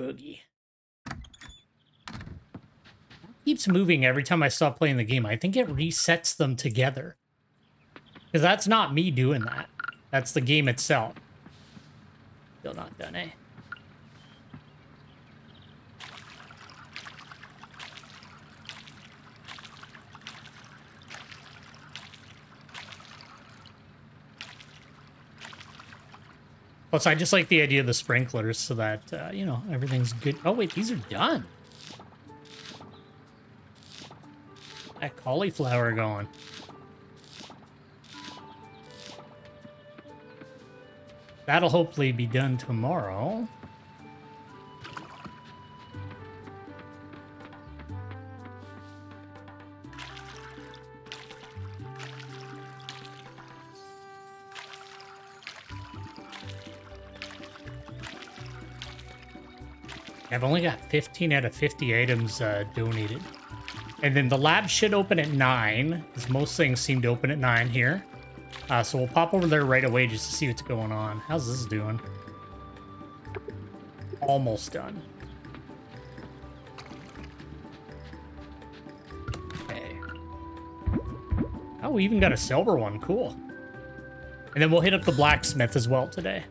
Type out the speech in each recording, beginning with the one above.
boogie. keeps moving every time I stop playing the game. I think it resets them together. Because that's not me doing that. That's the game itself. Still not done, eh? Plus, I just like the idea of the sprinklers so that, uh, you know, everything's good. Oh, wait, these are done. That cauliflower going. That'll hopefully be done tomorrow. I've only got 15 out of 50 items uh, donated. And then the lab should open at 9, because most things seem to open at 9 here. Uh, so we'll pop over there right away just to see what's going on. How's this doing? Almost done. Okay. Oh, we even got a silver one. Cool. And then we'll hit up the blacksmith as well today.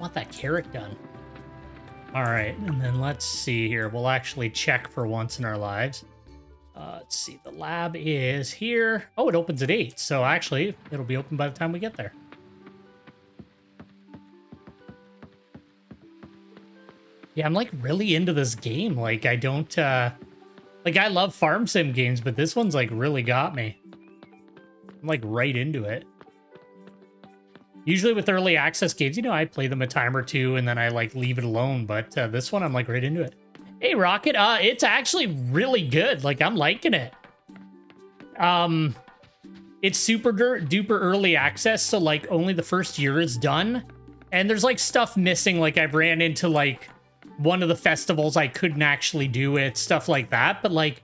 Want that carrot done. All right, and then let's see here. We'll actually check for once in our lives. Uh, let's see, the lab is here. Oh, it opens at 8, so actually, it'll be open by the time we get there. Yeah, I'm like really into this game. Like, I don't, uh, like, I love farm sim games, but this one's like really got me. I'm like right into it. Usually with early access games, you know, I play them a time or two and then I like leave it alone. But uh, this one, I'm like right into it. Hey, Rocket, uh, it's actually really good. Like I'm liking it. Um, it's super duper early access, so like only the first year is done, and there's like stuff missing. Like I've ran into like one of the festivals I couldn't actually do it, stuff like that. But like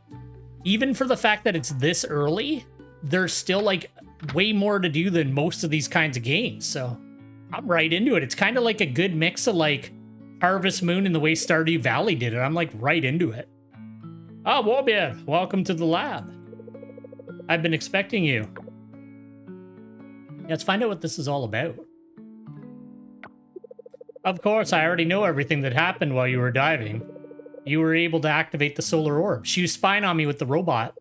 even for the fact that it's this early, there's still like way more to do than most of these kinds of games. So I'm right into it. It's kind of like a good mix of like Harvest Moon and the way Stardew Valley did it. I'm like right into it. Ah, oh, Warbeard, welcome to the lab. I've been expecting you. Let's find out what this is all about. Of course, I already know everything that happened while you were diving. You were able to activate the solar orb. She was spying on me with the robot.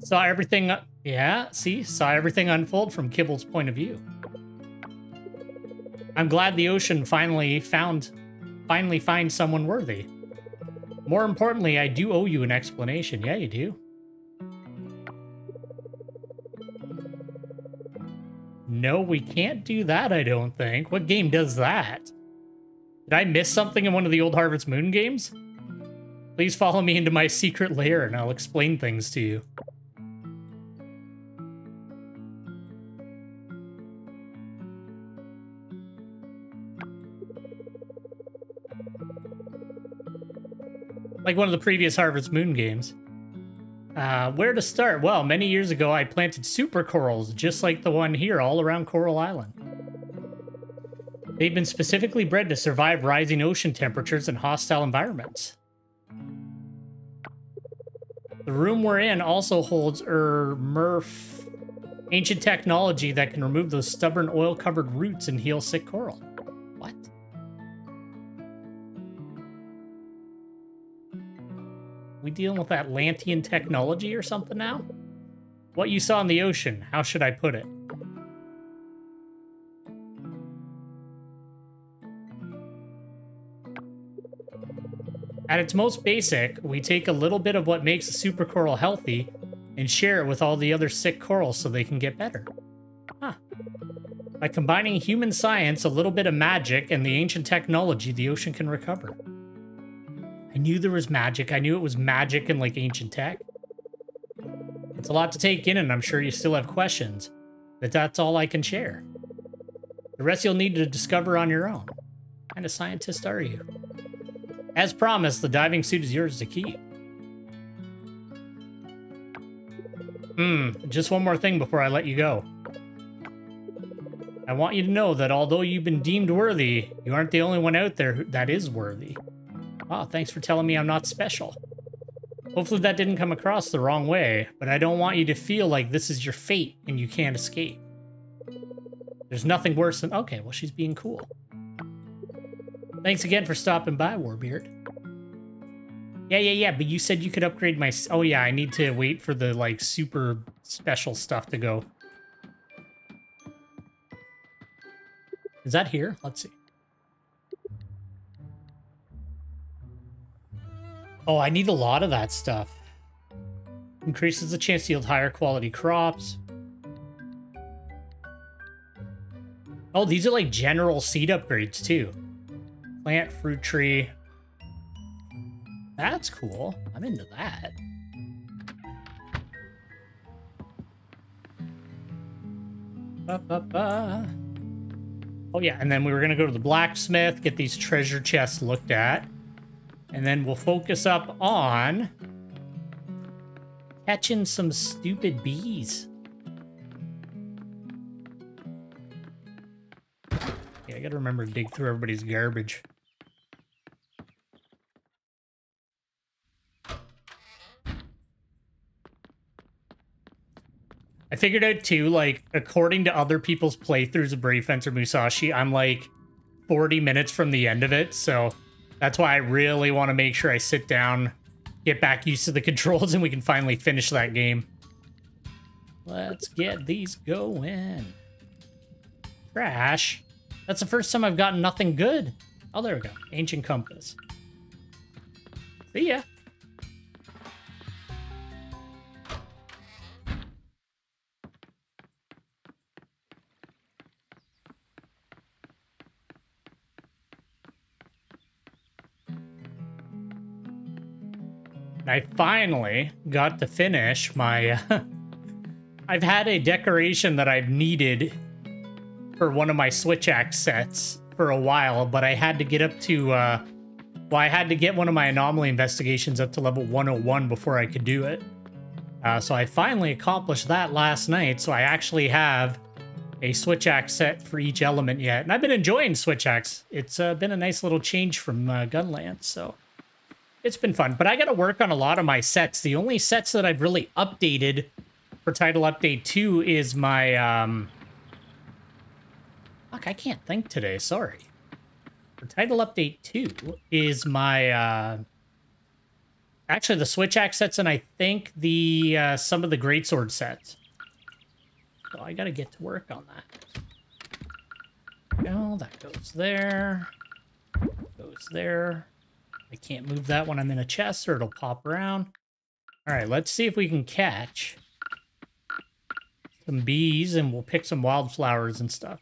Saw everything yeah, see? Saw everything unfold from Kibble's point of view. I'm glad the ocean finally found finally finds someone worthy. More importantly, I do owe you an explanation. Yeah, you do. No, we can't do that, I don't think. What game does that? Did I miss something in one of the old Harvest Moon games? Please follow me into my secret lair and I'll explain things to you. Like one of the previous Harvest Moon games. Uh, where to start? Well, many years ago, I planted super corals, just like the one here, all around Coral Island. They've been specifically bred to survive rising ocean temperatures and hostile environments. The room we're in also holds er Murph ancient technology that can remove those stubborn oil-covered roots and heal sick coral. We dealing with Atlantean technology or something now? What you saw in the ocean, how should I put it? At its most basic, we take a little bit of what makes a super coral healthy and share it with all the other sick corals so they can get better. Huh. By combining human science, a little bit of magic, and the ancient technology, the ocean can recover. I knew there was magic. I knew it was magic and like ancient tech. It's a lot to take in, and I'm sure you still have questions, but that's all I can share. The rest you'll need to discover on your own. What kind of scientist are you? As promised, the diving suit is yours to keep. Hmm, just one more thing before I let you go. I want you to know that although you've been deemed worthy, you aren't the only one out there that is worthy. Wow, thanks for telling me I'm not special. Hopefully that didn't come across the wrong way, but I don't want you to feel like this is your fate and you can't escape. There's nothing worse than... Okay, well, she's being cool. Thanks again for stopping by, Warbeard. Yeah, yeah, yeah, but you said you could upgrade my... Oh, yeah, I need to wait for the, like, super special stuff to go. Is that here? Let's see. Oh, I need a lot of that stuff. Increases the chance to yield higher quality crops. Oh, these are like general seed upgrades too. Plant, fruit tree. That's cool. I'm into that. Ba, ba, ba. Oh yeah, and then we were gonna go to the blacksmith, get these treasure chests looked at. And then we'll focus up on catching some stupid bees. Yeah, I gotta remember to dig through everybody's garbage. I figured out too, like, according to other people's playthroughs of Brave Fencer Musashi, I'm like 40 minutes from the end of it, so that's why I really want to make sure I sit down, get back used to the controls, and we can finally finish that game. Let's get these going. Crash. That's the first time I've gotten nothing good. Oh, there we go. Ancient Compass. See ya. I finally got to finish my. I've had a decoration that I've needed for one of my Switch Axe sets for a while, but I had to get up to. Uh, well, I had to get one of my anomaly investigations up to level 101 before I could do it. Uh, so I finally accomplished that last night. So I actually have a Switch Axe set for each element yet, and I've been enjoying Switch Axe. It's uh, been a nice little change from uh, Gunlance, so it's been fun. But I got to work on a lot of my sets. The only sets that I've really updated for Title Update 2 is my... Um... Fuck, I can't think today. Sorry. For Title Update 2 is my... Uh... Actually, the Switch Axe sets and I think the uh, some of the Greatsword sets. So I got to get to work on that. No, that goes there. Goes there. I can't move that when I'm in a chest or it'll pop around. All right, let's see if we can catch some bees and we'll pick some wildflowers and stuff.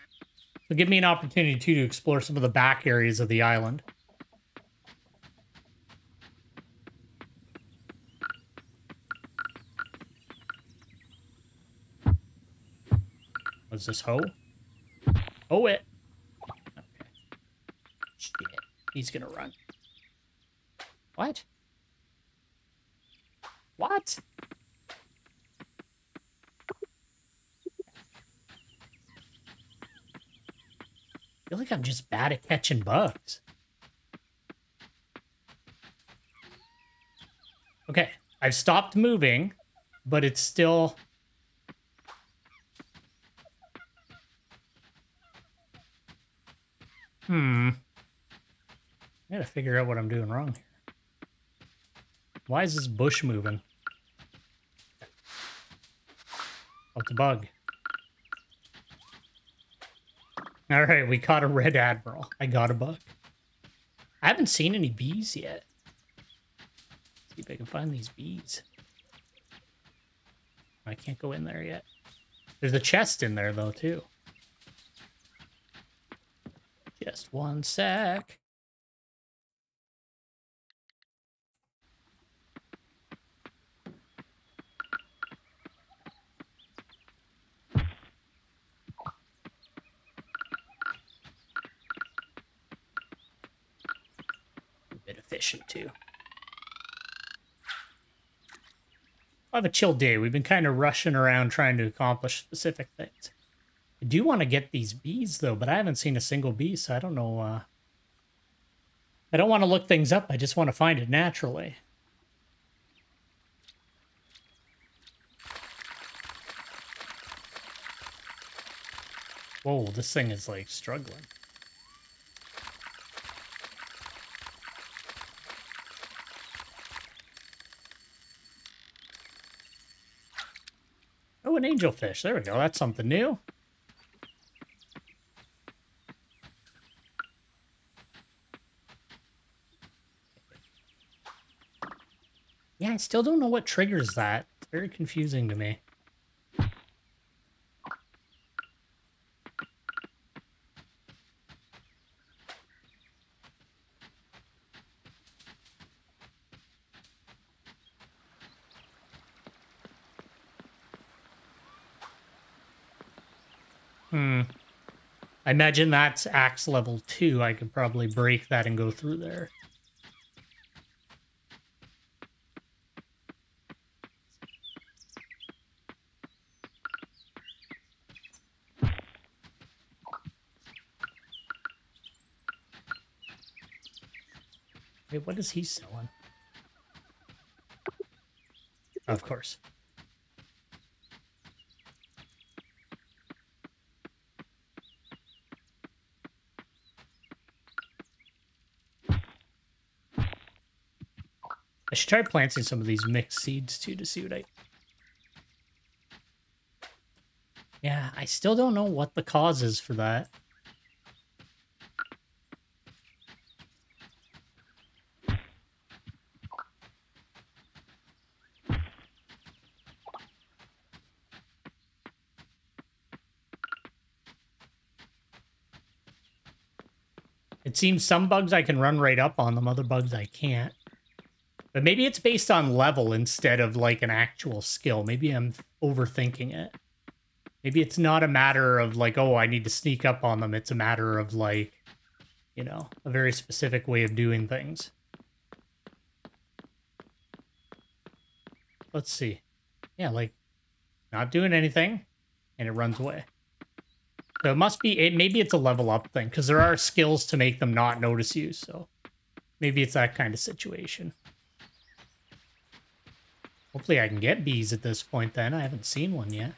So give me an opportunity too to explore some of the back areas of the island. Was this hoe? Oh it. Okay. Shit. He's gonna run. What? What? I feel like I'm just bad at catching bugs. Okay, I've stopped moving, but it's still... Hmm. I gotta figure out what I'm doing wrong here. Why is this bush moving? Oh, it's a bug. All right, we caught a red admiral. I got a bug. I haven't seen any bees yet. see if I can find these bees. I can't go in there yet. There's a chest in there, though, too. Just one sec. Efficient, too. I have a chill day. We've been kind of rushing around trying to accomplish specific things. I do want to get these bees though, but I haven't seen a single bee, so I don't know. Uh... I don't want to look things up. I just want to find it naturally. Whoa, this thing is like struggling. Angelfish. There we go. That's something new. Yeah, I still don't know what triggers that. It's very confusing to me. Hmm. I imagine that's axe level 2. I could probably break that and go through there. Wait, what is he selling? Of course. Should try planting some of these mixed seeds too to see what I... Yeah, I still don't know what the cause is for that. It seems some bugs I can run right up on them, other bugs I can't. But maybe it's based on level instead of like an actual skill. Maybe I'm overthinking it. Maybe it's not a matter of like, oh, I need to sneak up on them. It's a matter of like, you know, a very specific way of doing things. Let's see. Yeah, like not doing anything and it runs away. So it must be, it, maybe it's a level up thing because there are skills to make them not notice you. So maybe it's that kind of situation. Hopefully I can get bees at this point then. I haven't seen one yet.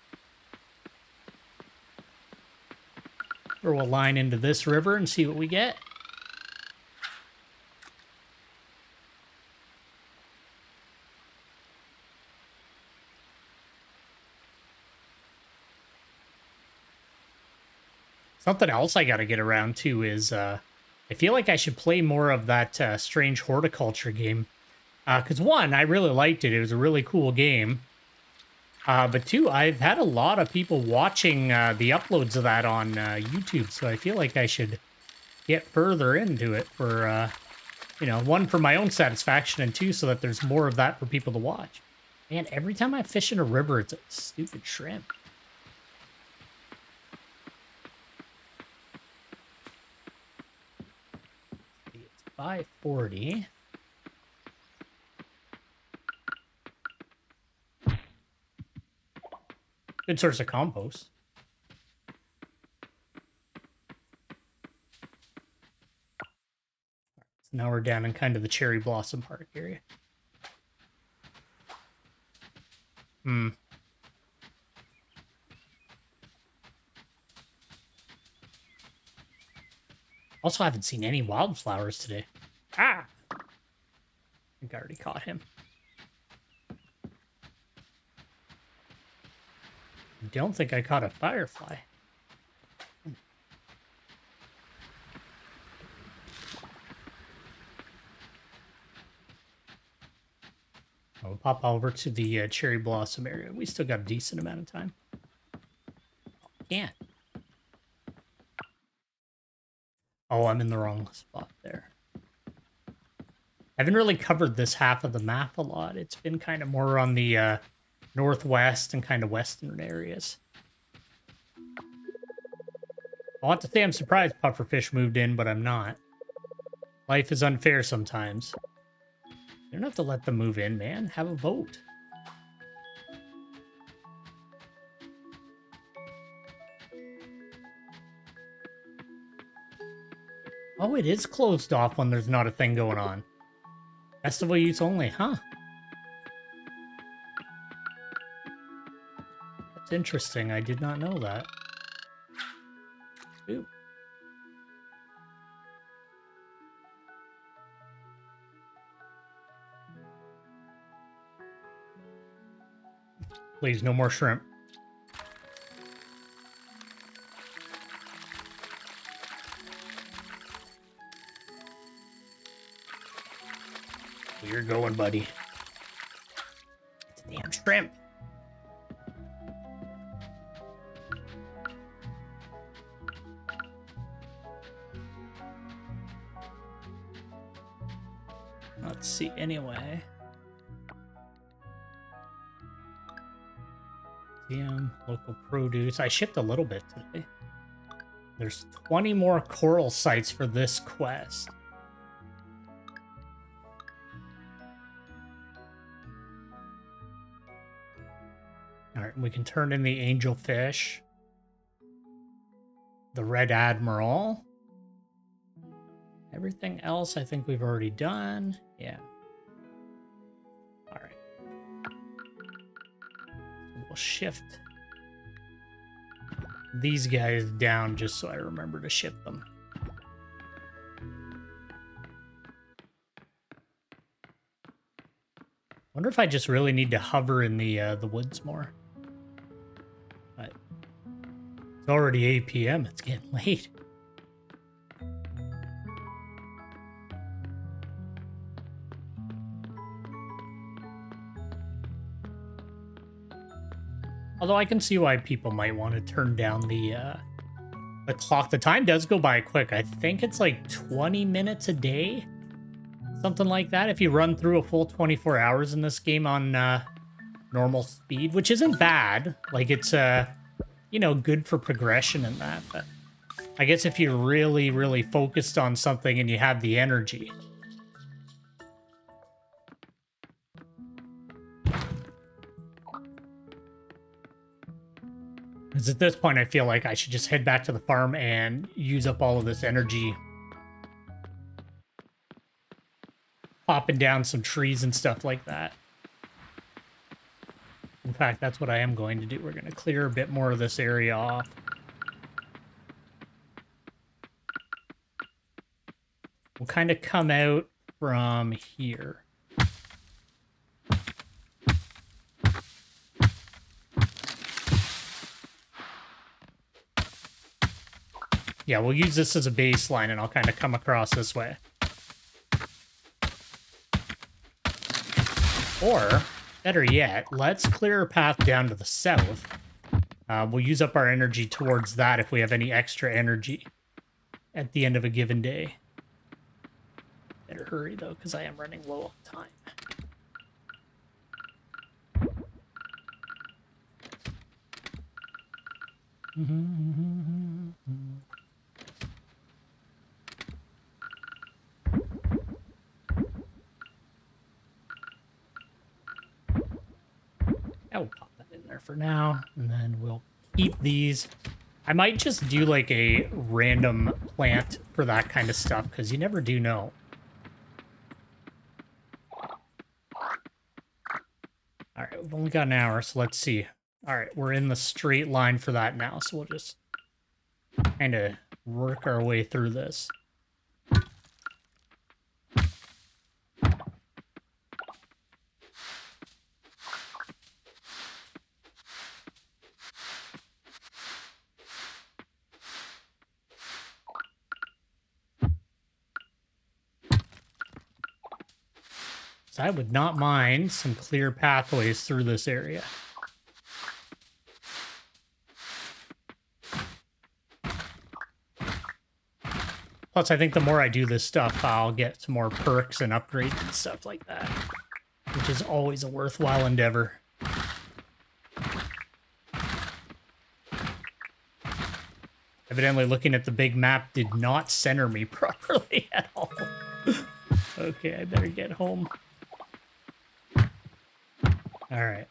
Or we'll line into this river and see what we get. Something else I got to get around to is uh, I feel like I should play more of that uh, strange horticulture game. Because uh, one, I really liked it. It was a really cool game. Uh, but two, I've had a lot of people watching uh, the uploads of that on uh, YouTube, so I feel like I should get further into it for, uh, you know, one, for my own satisfaction, and two, so that there's more of that for people to watch. Man, every time I fish in a river, it's a stupid shrimp. It's 540. Good source of compost. So now we're down in kind of the cherry blossom park area. Hmm. Also, I haven't seen any wildflowers today. Ah! I think I already caught him. Don't think I caught a firefly. I'll pop over to the uh, cherry blossom area. We still got a decent amount of time. Yeah. Oh, I'm in the wrong spot there. I haven't really covered this half of the map a lot. It's been kind of more on the uh, northwest and kind of western areas. I want to say I'm surprised pufferfish moved in, but I'm not. Life is unfair sometimes. You don't have to let them move in, man. Have a vote. Oh, it is closed off when there's not a thing going on. Festival use only, huh? Interesting. I did not know that. Ooh. Please, no more shrimp. You're going, buddy. It's damn shrimp. See, anyway. Damn, local produce. I shipped a little bit today. There's 20 more coral sites for this quest. All right, we can turn in the angelfish. The red admiral. Everything else I think we've already done. Yeah. We'll shift these guys down just so I remember to shift them. Wonder if I just really need to hover in the uh, the woods more. But it's already 8 p.m. It's getting late. Although I can see why people might want to turn down the uh, the clock. The time does go by quick. I think it's like 20 minutes a day. Something like that. If you run through a full 24 hours in this game on uh, normal speed, which isn't bad. Like it's, uh, you know, good for progression and that. But I guess if you're really, really focused on something and you have the energy, Because at this point, I feel like I should just head back to the farm and use up all of this energy. Popping down some trees and stuff like that. In fact, that's what I am going to do. We're going to clear a bit more of this area off. We'll kind of come out from here. Yeah, we'll use this as a baseline and I'll kind of come across this way. Or, better yet, let's clear a path down to the south. Uh, we'll use up our energy towards that if we have any extra energy at the end of a given day. Better hurry, though, because I am running low on time. Mm-hmm, mm-hmm, mm-hmm, I'll pop that in there for now, and then we'll keep these. I might just do like a random plant for that kind of stuff, because you never do know. All right, we've only got an hour, so let's see. All right, we're in the straight line for that now, so we'll just kind of work our way through this. So I would not mind some clear pathways through this area. Plus, I think the more I do this stuff, I'll get some more perks and upgrades and stuff like that. Which is always a worthwhile endeavor. Evidently, looking at the big map did not center me properly at all. okay, I better get home. Alright.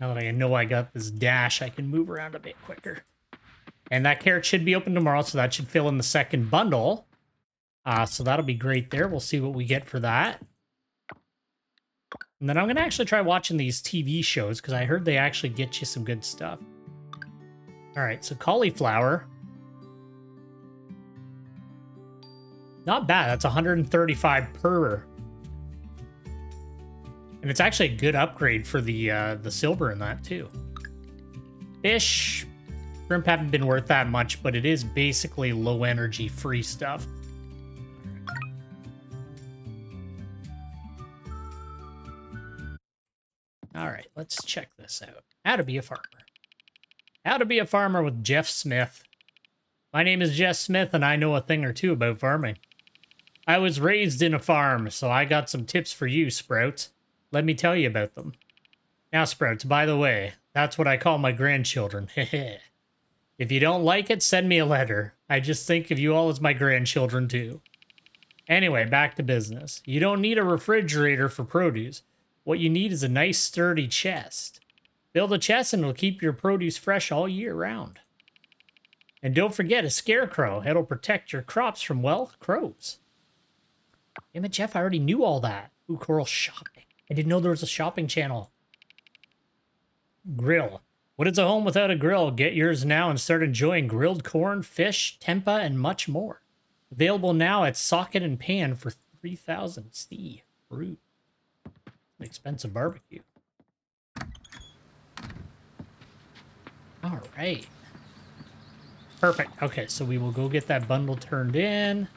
Now that I know I got this dash, I can move around a bit quicker. And that carrot should be open tomorrow, so that should fill in the second bundle. Uh, so that'll be great there. We'll see what we get for that. And then I'm going to actually try watching these TV shows because I heard they actually get you some good stuff. All right, so cauliflower. Not bad. That's 135 per. And it's actually a good upgrade for the uh, the silver in that too. Fish, shrimp haven't been worth that much, but it is basically low energy free stuff. All right, let's check this out. How to be a farmer. How to be a farmer with Jeff Smith. My name is Jeff Smith, and I know a thing or two about farming. I was raised in a farm, so I got some tips for you, Sprouts. Let me tell you about them. Now, Sprouts, by the way, that's what I call my grandchildren. if you don't like it, send me a letter. I just think of you all as my grandchildren, too. Anyway, back to business. You don't need a refrigerator for produce. What you need is a nice sturdy chest. Build a chest and it'll keep your produce fresh all year round. And don't forget a scarecrow. It'll protect your crops from, well, crows. Damn it, Jeff, I already knew all that. Ooh, Coral Shopping. I didn't know there was a shopping channel. Grill. What is a home without a grill? Get yours now and start enjoying grilled corn, fish, tempeh, and much more. Available now at Socket and Pan for 3000 C. Fruit an expensive barbecue. All right. Perfect. Okay, so we will go get that bundle turned in.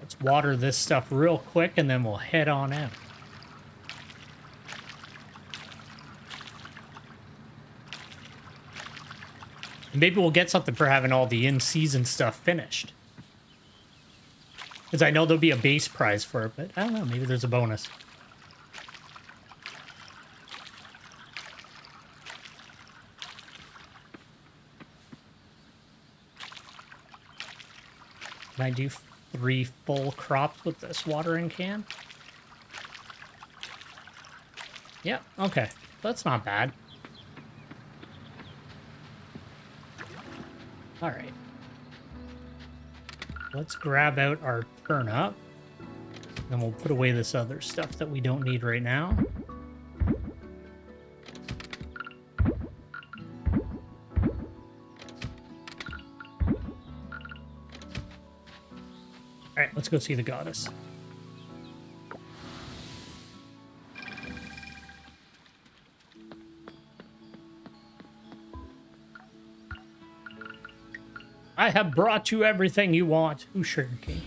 Let's water this stuff real quick, and then we'll head on out. Maybe we'll get something for having all the in-season stuff finished. Because I know there'll be a base prize for it, but I don't know. Maybe there's a bonus. Can I do three full crops with this watering can? Yeah, okay. That's not bad. Alright. Let's grab out our turnip. And we'll put away this other stuff that we don't need right now. All right, let's go see the goddess. I have brought you everything you want. Ooh, Sugar King.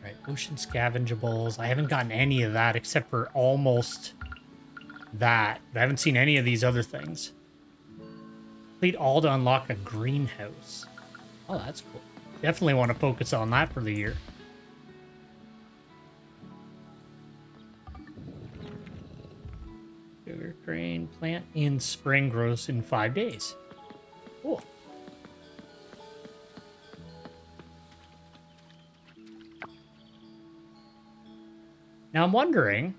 Right, ocean scavengeables. I haven't gotten any of that except for almost that. I haven't seen any of these other things. Complete all to unlock a greenhouse. Oh, that's cool. Definitely want to focus on that for the year. Plant in spring grows in five days. Cool. Now I'm wondering...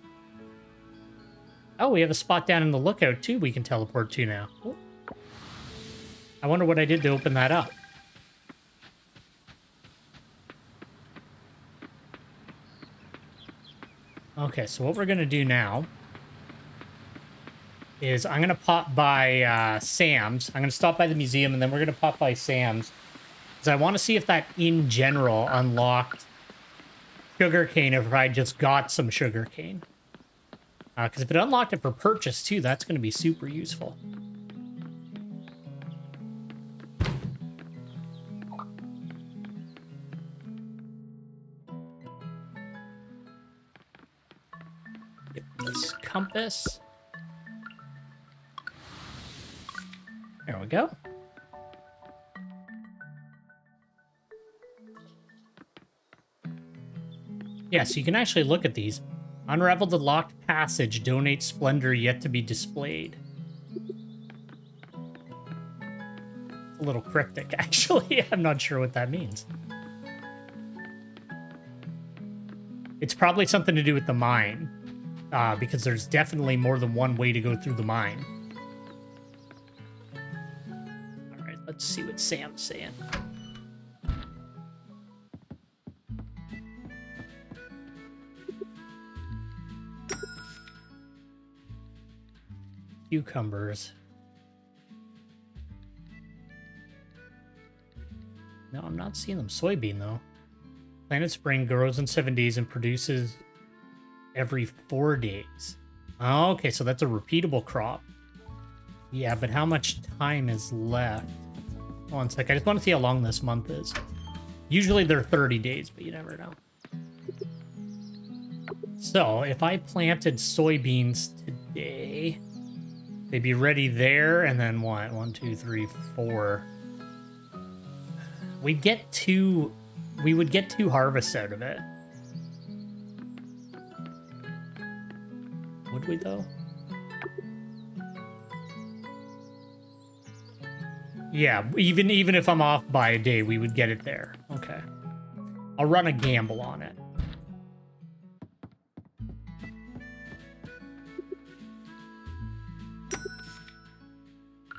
Oh, we have a spot down in the lookout, too, we can teleport to now. Ooh. I wonder what I did to open that up. Okay, so what we're going to do now is I'm going to pop by uh, Sam's. I'm going to stop by the museum, and then we're going to pop by Sam's. Because I want to see if that, in general, unlocked sugarcane if I just got some sugarcane. Because uh, if it unlocked it for purchase, too, that's going to be super useful. This compass. There we go. Yeah, so you can actually look at these. Unravel the locked passage. Donate splendor yet to be displayed. a little cryptic, actually. I'm not sure what that means. It's probably something to do with the mine uh, because there's definitely more than one way to go through the mine. Let's see what Sam's saying. Cucumbers. No, I'm not seeing them. Soybean, though. Planet Spring grows in seven days and produces every four days. Okay, so that's a repeatable crop. Yeah, but how much time is left? One sec, I just want to see how long this month is. Usually they're 30 days, but you never know. So, if I planted soybeans today, they'd be ready there, and then what? One, two, three, four. We'd get two... We would get two harvests out of it. Would we, though? Yeah, even even if I'm off by a day, we would get it there. Okay. I'll run a gamble on it.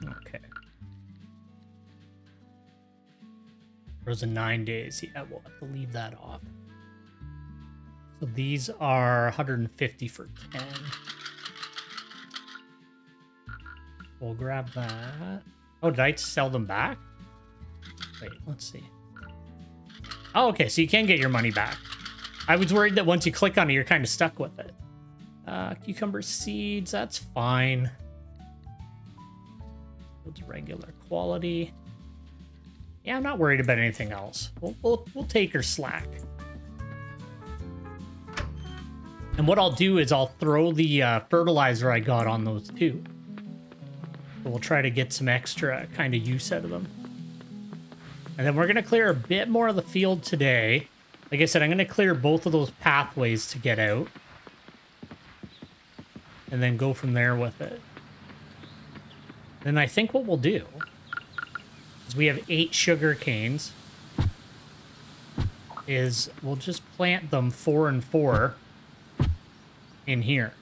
Okay. Those are nine days. Yeah, we'll have to leave that off. So these are 150 for 10. We'll grab that. Oh, did I sell them back? Wait, let's see. Oh, okay, so you can get your money back. I was worried that once you click on it, you're kind of stuck with it. Uh, cucumber seeds, that's fine. It's regular quality. Yeah, I'm not worried about anything else. We'll, we'll, we'll take her slack. And what I'll do is I'll throw the uh, fertilizer I got on those too. But we'll try to get some extra kind of use out of them. And then we're going to clear a bit more of the field today. Like I said, I'm going to clear both of those pathways to get out. And then go from there with it. Then I think what we'll do is we have eight sugar canes. Is we'll just plant them four and four in here.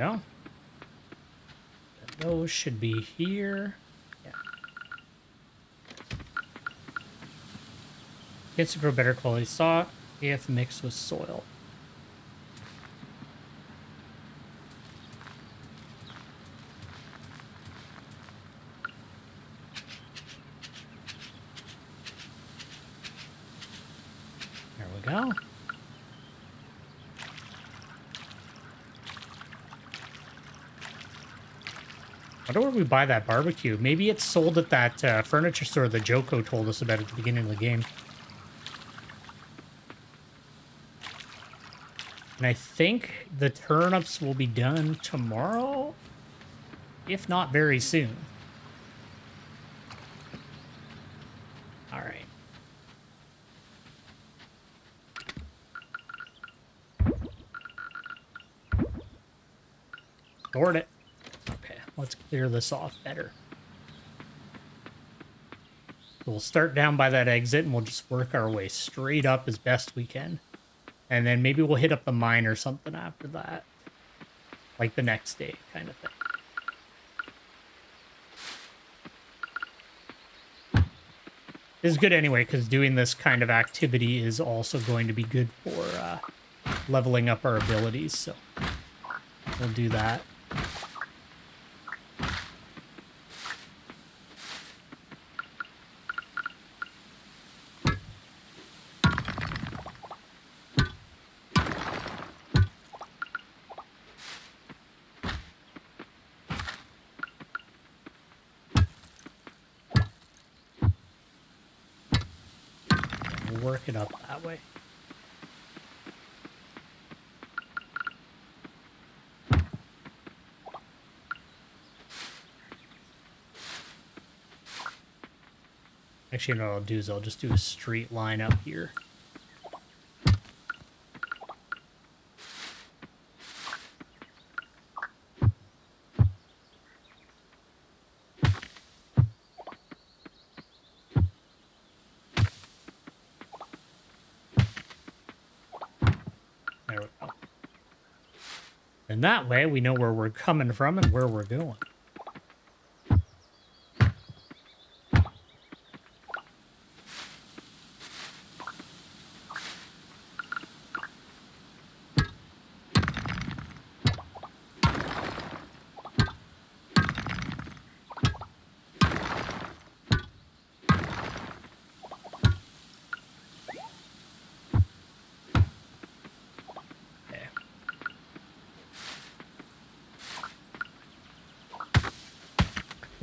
Go. Those should be here. Yeah. Gets to grow better quality stock if mixed with soil. There we go. Wonder where we buy that barbecue. Maybe it's sold at that uh, furniture store that Joko told us about at the beginning of the game. And I think the turnips will be done tomorrow, if not very soon. All right. Sort it. Let's clear this off better. We'll start down by that exit and we'll just work our way straight up as best we can. And then maybe we'll hit up the mine or something after that. Like the next day kind of thing. This is good anyway, because doing this kind of activity is also going to be good for uh, leveling up our abilities, so we'll do that. Actually, what I'll do is I'll just do a straight line up here. There we go. And that way we know where we're coming from and where we're going.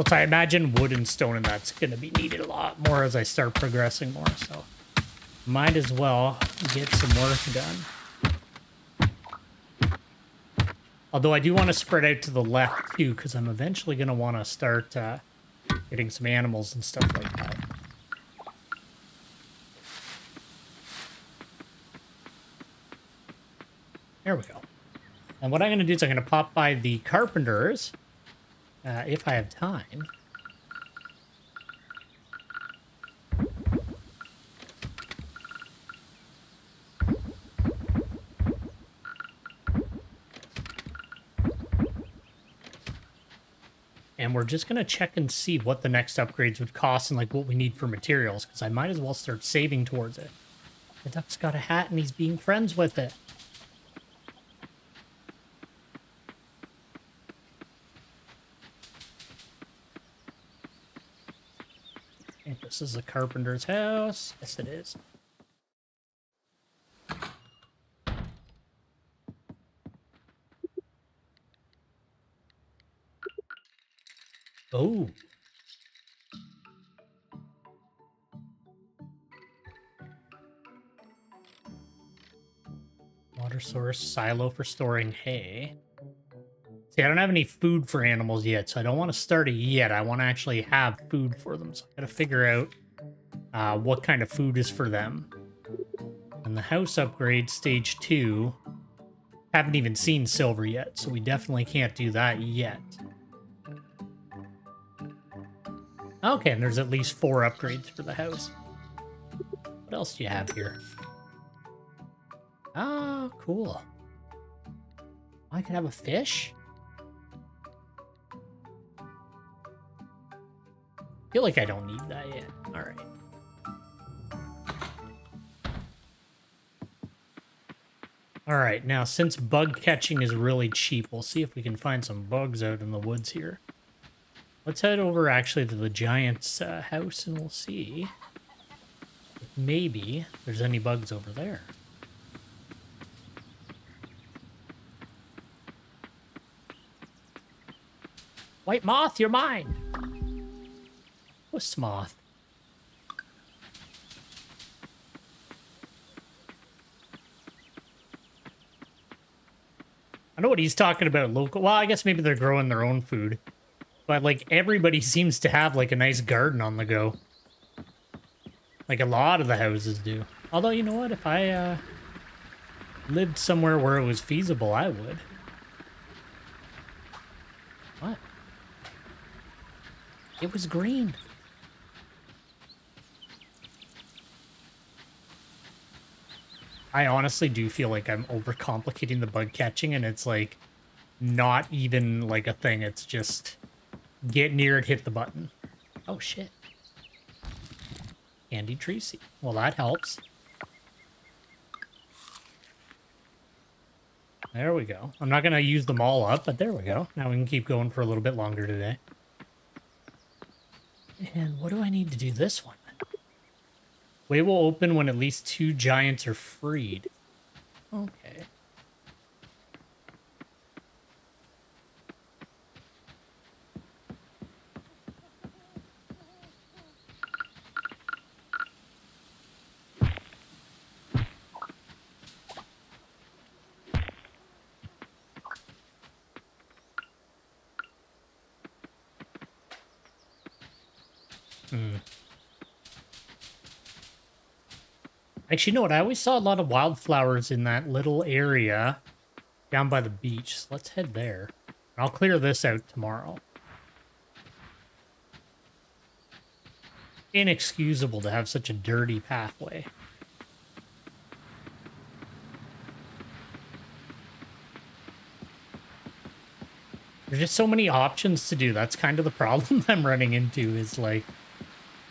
Well, I imagine wood and stone and that's going to be needed a lot more as I start progressing more, so might as well get some work done. Although I do want to spread out to the left too, because I'm eventually going to want to start uh, getting some animals and stuff like that. There we go. And what I'm going to do is I'm going to pop by the carpenters, uh, if I have time. And we're just going to check and see what the next upgrades would cost and like what we need for materials, because I might as well start saving towards it. The duck's got a hat and he's being friends with it. think this is a carpenter's house. Yes, it is. Oh. Water source, silo for storing hay. I don't have any food for animals yet, so I don't want to start it yet. I want to actually have food for them, so I got to figure out uh, what kind of food is for them. And the house upgrade, stage two, haven't even seen silver yet, so we definitely can't do that yet. Okay, and there's at least four upgrades for the house. What else do you have here? Ah, cool. I could have a fish? Feel like I don't need that yet. All right. All right, now since bug catching is really cheap, we'll see if we can find some bugs out in the woods here. Let's head over actually to the giant's uh, house and we'll see if maybe there's any bugs over there. White moth, you're mine! Puss moth. I know what he's talking about local. Well, I guess maybe they're growing their own food. But, like, everybody seems to have, like, a nice garden on the go. Like, a lot of the houses do. Although, you know what? If I, uh, lived somewhere where it was feasible, I would. What? It was green. I honestly do feel like I'm overcomplicating the bug catching and it's like not even like a thing. It's just get near it, hit the button. Oh shit. Andy Tracy. Well, that helps. There we go. I'm not going to use them all up, but there we go. Now we can keep going for a little bit longer today. And what do I need to do this one? Way will open when at least two giants are freed. Okay. Actually, you know what? I always saw a lot of wildflowers in that little area down by the beach. So let's head there. I'll clear this out tomorrow. Inexcusable to have such a dirty pathway. There's just so many options to do. That's kind of the problem I'm running into is like,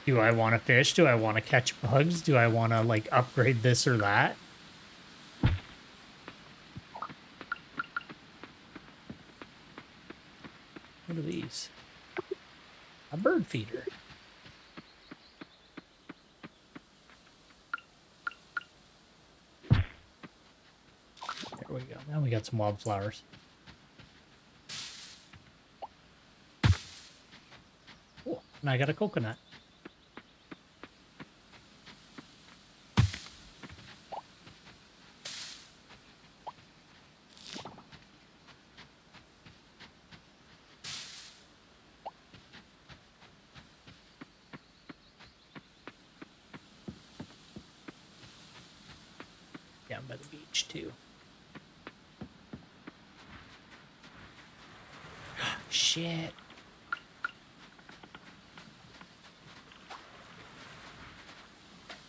do I want to fish? Do I want to catch bugs? Do I want to like upgrade this or that? What are these? A bird feeder. There we go. Now we got some wildflowers. Oh, and I got a coconut. Down by the beach, too. Shit.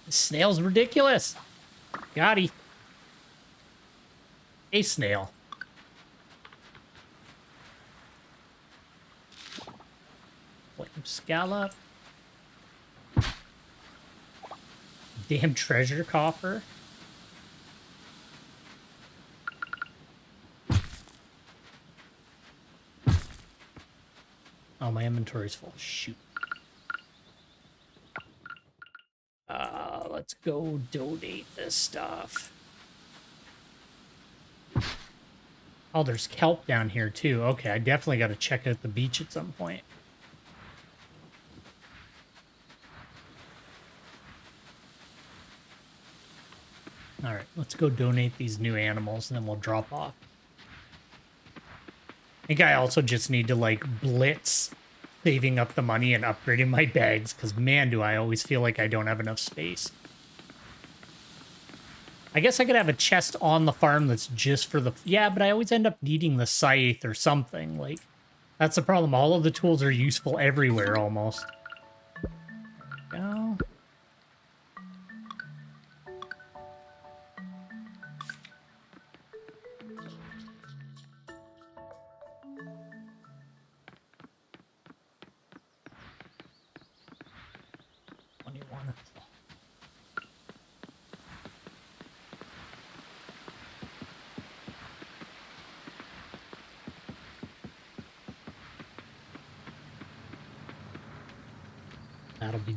This snail's ridiculous. Got he. A snail. Flame scallop. Damn treasure coffer. Oh, my inventory's full. Shoot. Uh, let's go donate this stuff. Oh, there's kelp down here too. Okay, I definitely got to check out the beach at some point. All right, let's go donate these new animals and then we'll drop off. I think I also just need to like blitz saving up the money and upgrading my bags because man, do I always feel like I don't have enough space. I guess I could have a chest on the farm that's just for the... Yeah, but I always end up needing the scythe or something. Like, that's the problem. All of the tools are useful everywhere almost.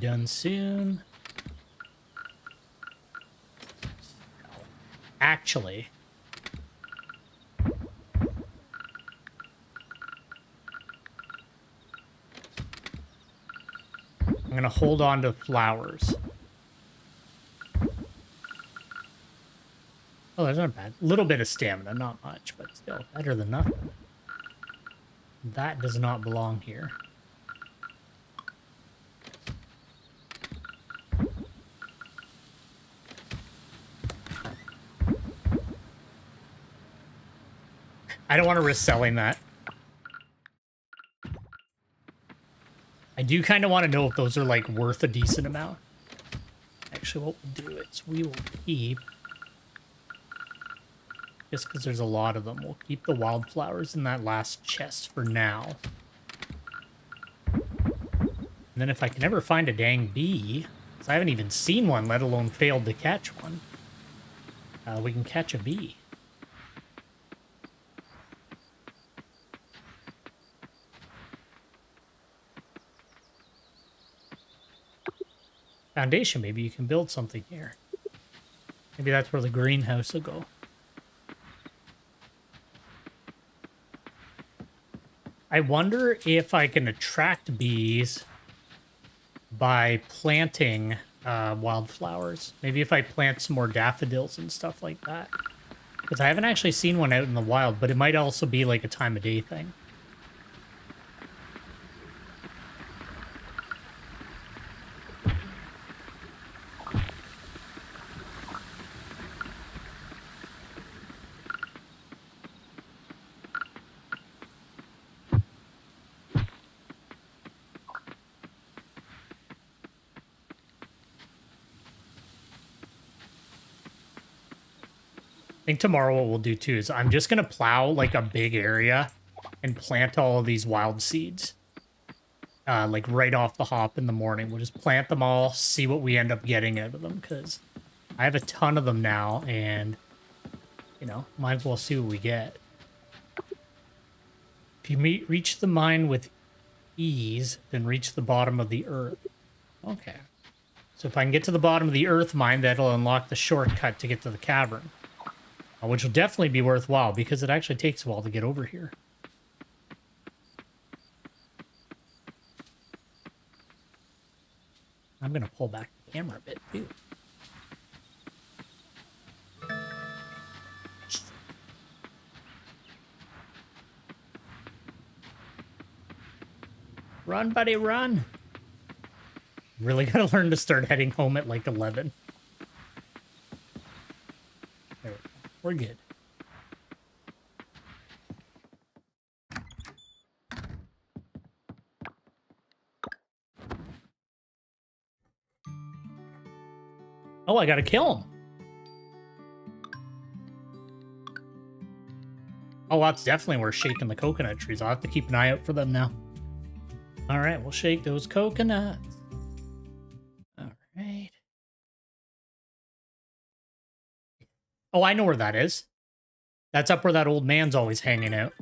Done soon. Actually, I'm gonna hold on to flowers. Oh, that's not bad. A little bit of stamina, not much, but still better than nothing. That does not belong here. I don't want to risk selling that. I do kind of want to know if those are like worth a decent amount. Actually, what we'll do is we will keep, just because there's a lot of them, we'll keep the wildflowers in that last chest for now. And then if I can ever find a dang bee, because I haven't even seen one, let alone failed to catch one, uh, we can catch a bee. Foundation, maybe you can build something here. Maybe that's where the greenhouse will go. I wonder if I can attract bees by planting uh, wildflowers. Maybe if I plant some more daffodils and stuff like that. Because I haven't actually seen one out in the wild, but it might also be like a time of day thing. Think tomorrow what we'll do too is I'm just going to plow like a big area and plant all of these wild seeds. Uh, like right off the hop in the morning. We'll just plant them all, see what we end up getting out of them, because I have a ton of them now, and, you know, might as well see what we get. If you meet, reach the mine with ease, then reach the bottom of the earth. Okay. So if I can get to the bottom of the earth mine, that'll unlock the shortcut to get to the cavern. Uh, which will definitely be worthwhile, because it actually takes a while to get over here. I'm going to pull back the camera a bit, too. Run, buddy, run. Really gotta learn to start heading home at like 11. There we go. We're good. Oh, I gotta kill him. Oh, that's definitely worth shaking the coconut trees. I'll have to keep an eye out for them now. All right, we'll shake those coconuts. Oh, I know where that is. That's up where that old man's always hanging out.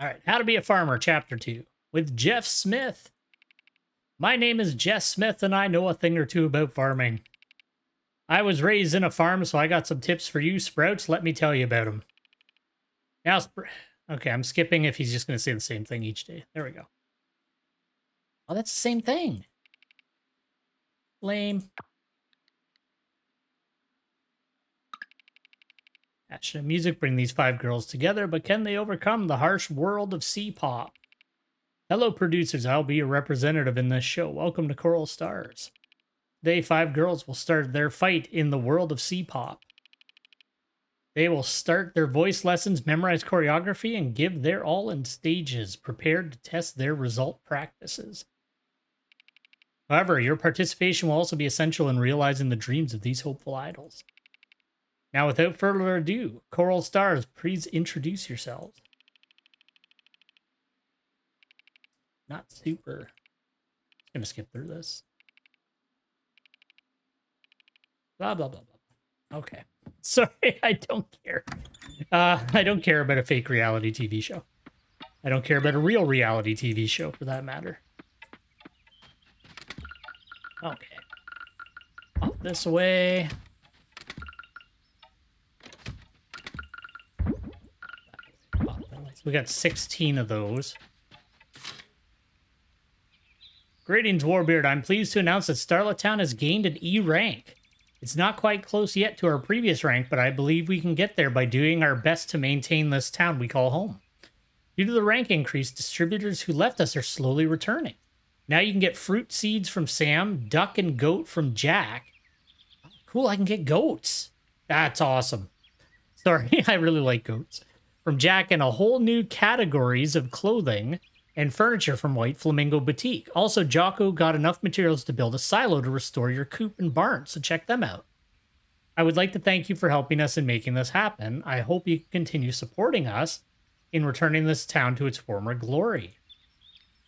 All right, How to Be a Farmer, Chapter 2, with Jeff Smith. My name is Jeff Smith, and I know a thing or two about farming. I was raised in a farm, so I got some tips for you, Sprouts. Let me tell you about them. Now, Okay, I'm skipping if he's just going to say the same thing each day. There we go. Oh, that's the same thing. Lame. Action and music bring these five girls together, but can they overcome the harsh world of C-pop? Hello, producers. I'll be your representative in this show. Welcome to Coral Stars. Today, five girls will start their fight in the world of C-pop. They will start their voice lessons, memorize choreography, and give their all in stages, prepared to test their result practices. However, your participation will also be essential in realizing the dreams of these hopeful idols. Now, without further ado, Coral Stars, please introduce yourselves. Not super. I'm gonna skip through this. Blah, blah, blah, blah. Okay. Sorry, I don't care. Uh, I don't care about a fake reality TV show. I don't care about a real reality TV show, for that matter. Okay. Up this way. We got 16 of those. Greetings, Warbeard. I'm pleased to announce that Starlet Town has gained an E rank. It's not quite close yet to our previous rank, but I believe we can get there by doing our best to maintain this town we call home. Due to the rank increase, distributors who left us are slowly returning. Now you can get fruit seeds from Sam, duck and goat from Jack. Cool, I can get goats. That's awesome. Sorry, I really like goats. From Jack and a whole new categories of clothing and furniture from White Flamingo Boutique. Also, Joko got enough materials to build a silo to restore your coop and barn, so check them out. I would like to thank you for helping us in making this happen. I hope you continue supporting us in returning this town to its former glory.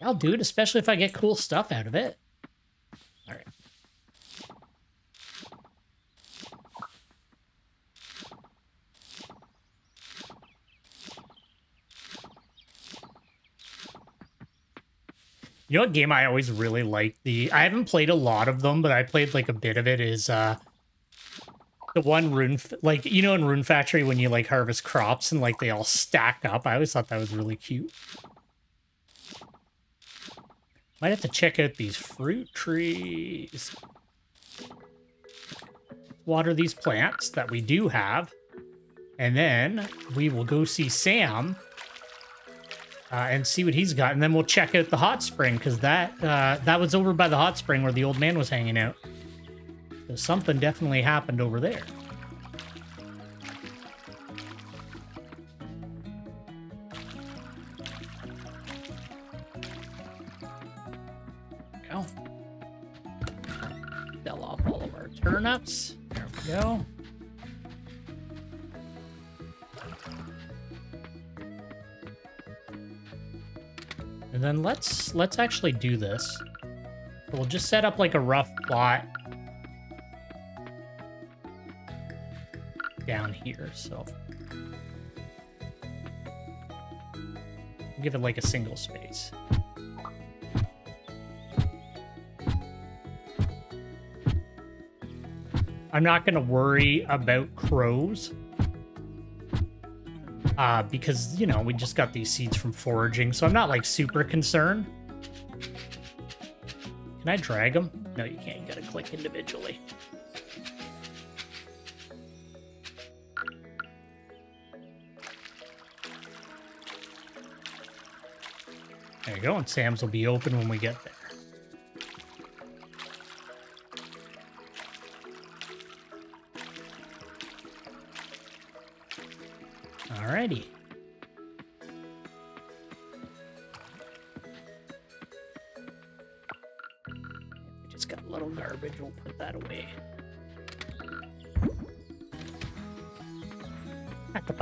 I'll do it, especially if I get cool stuff out of it. All right. You know what game I always really like? The I haven't played a lot of them, but I played like a bit of it. Is uh the one rune like you know in Rune Factory when you like harvest crops and like they all stack up. I always thought that was really cute. Might have to check out these fruit trees. Water these plants that we do have. And then we will go see Sam uh, and see what he's got, and then we'll check out the hot spring because that uh, that was over by the hot spring where the old man was hanging out. So something definitely happened over there. Let's let's actually do this. We'll just set up like a rough plot down here, so give it like a single space. I'm not going to worry about crows. Uh, because, you know, we just got these seeds from foraging, so I'm not, like, super concerned. Can I drag them? No, you can't. You gotta click individually. There you go, and Sam's will be open when we get there.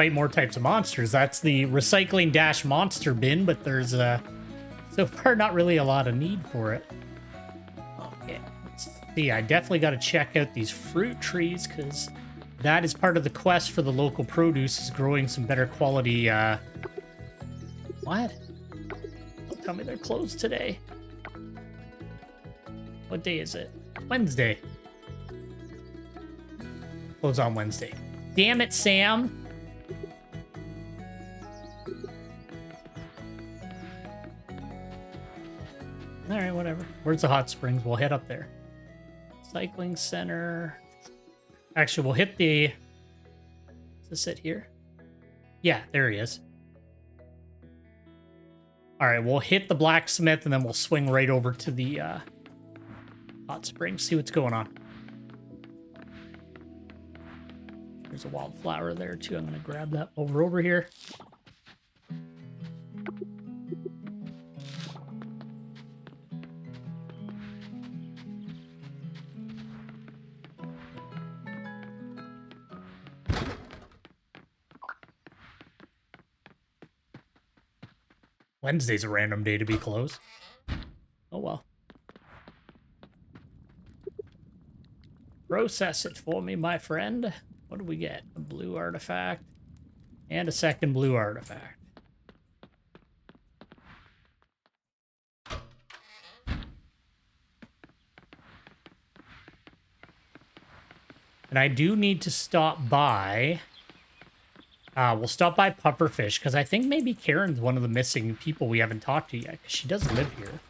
Fight more types of monsters. That's the recycling dash monster bin, but there's uh, so far not really a lot of need for it. Okay, let's see. I definitely got to check out these fruit trees because that is part of the quest for the local produce is growing some better quality, uh... What? Don't tell me they're closed today. What day is it? Wednesday. Close on Wednesday. Damn it, Sam. Where's the hot springs? We'll head up there. Cycling center. Actually, we'll hit the... Does this sit here? Yeah, there he is. All right, we'll hit the blacksmith and then we'll swing right over to the uh, hot springs, see what's going on. There's a wildflower there too. I'm going to grab that over over here. Wednesday's a random day to be closed. Oh well. Process it for me, my friend. What do we get? A blue artifact and a second blue artifact. And I do need to stop by uh, we'll stop by Pufferfish, because I think maybe Karen's one of the missing people we haven't talked to yet, because she does live here.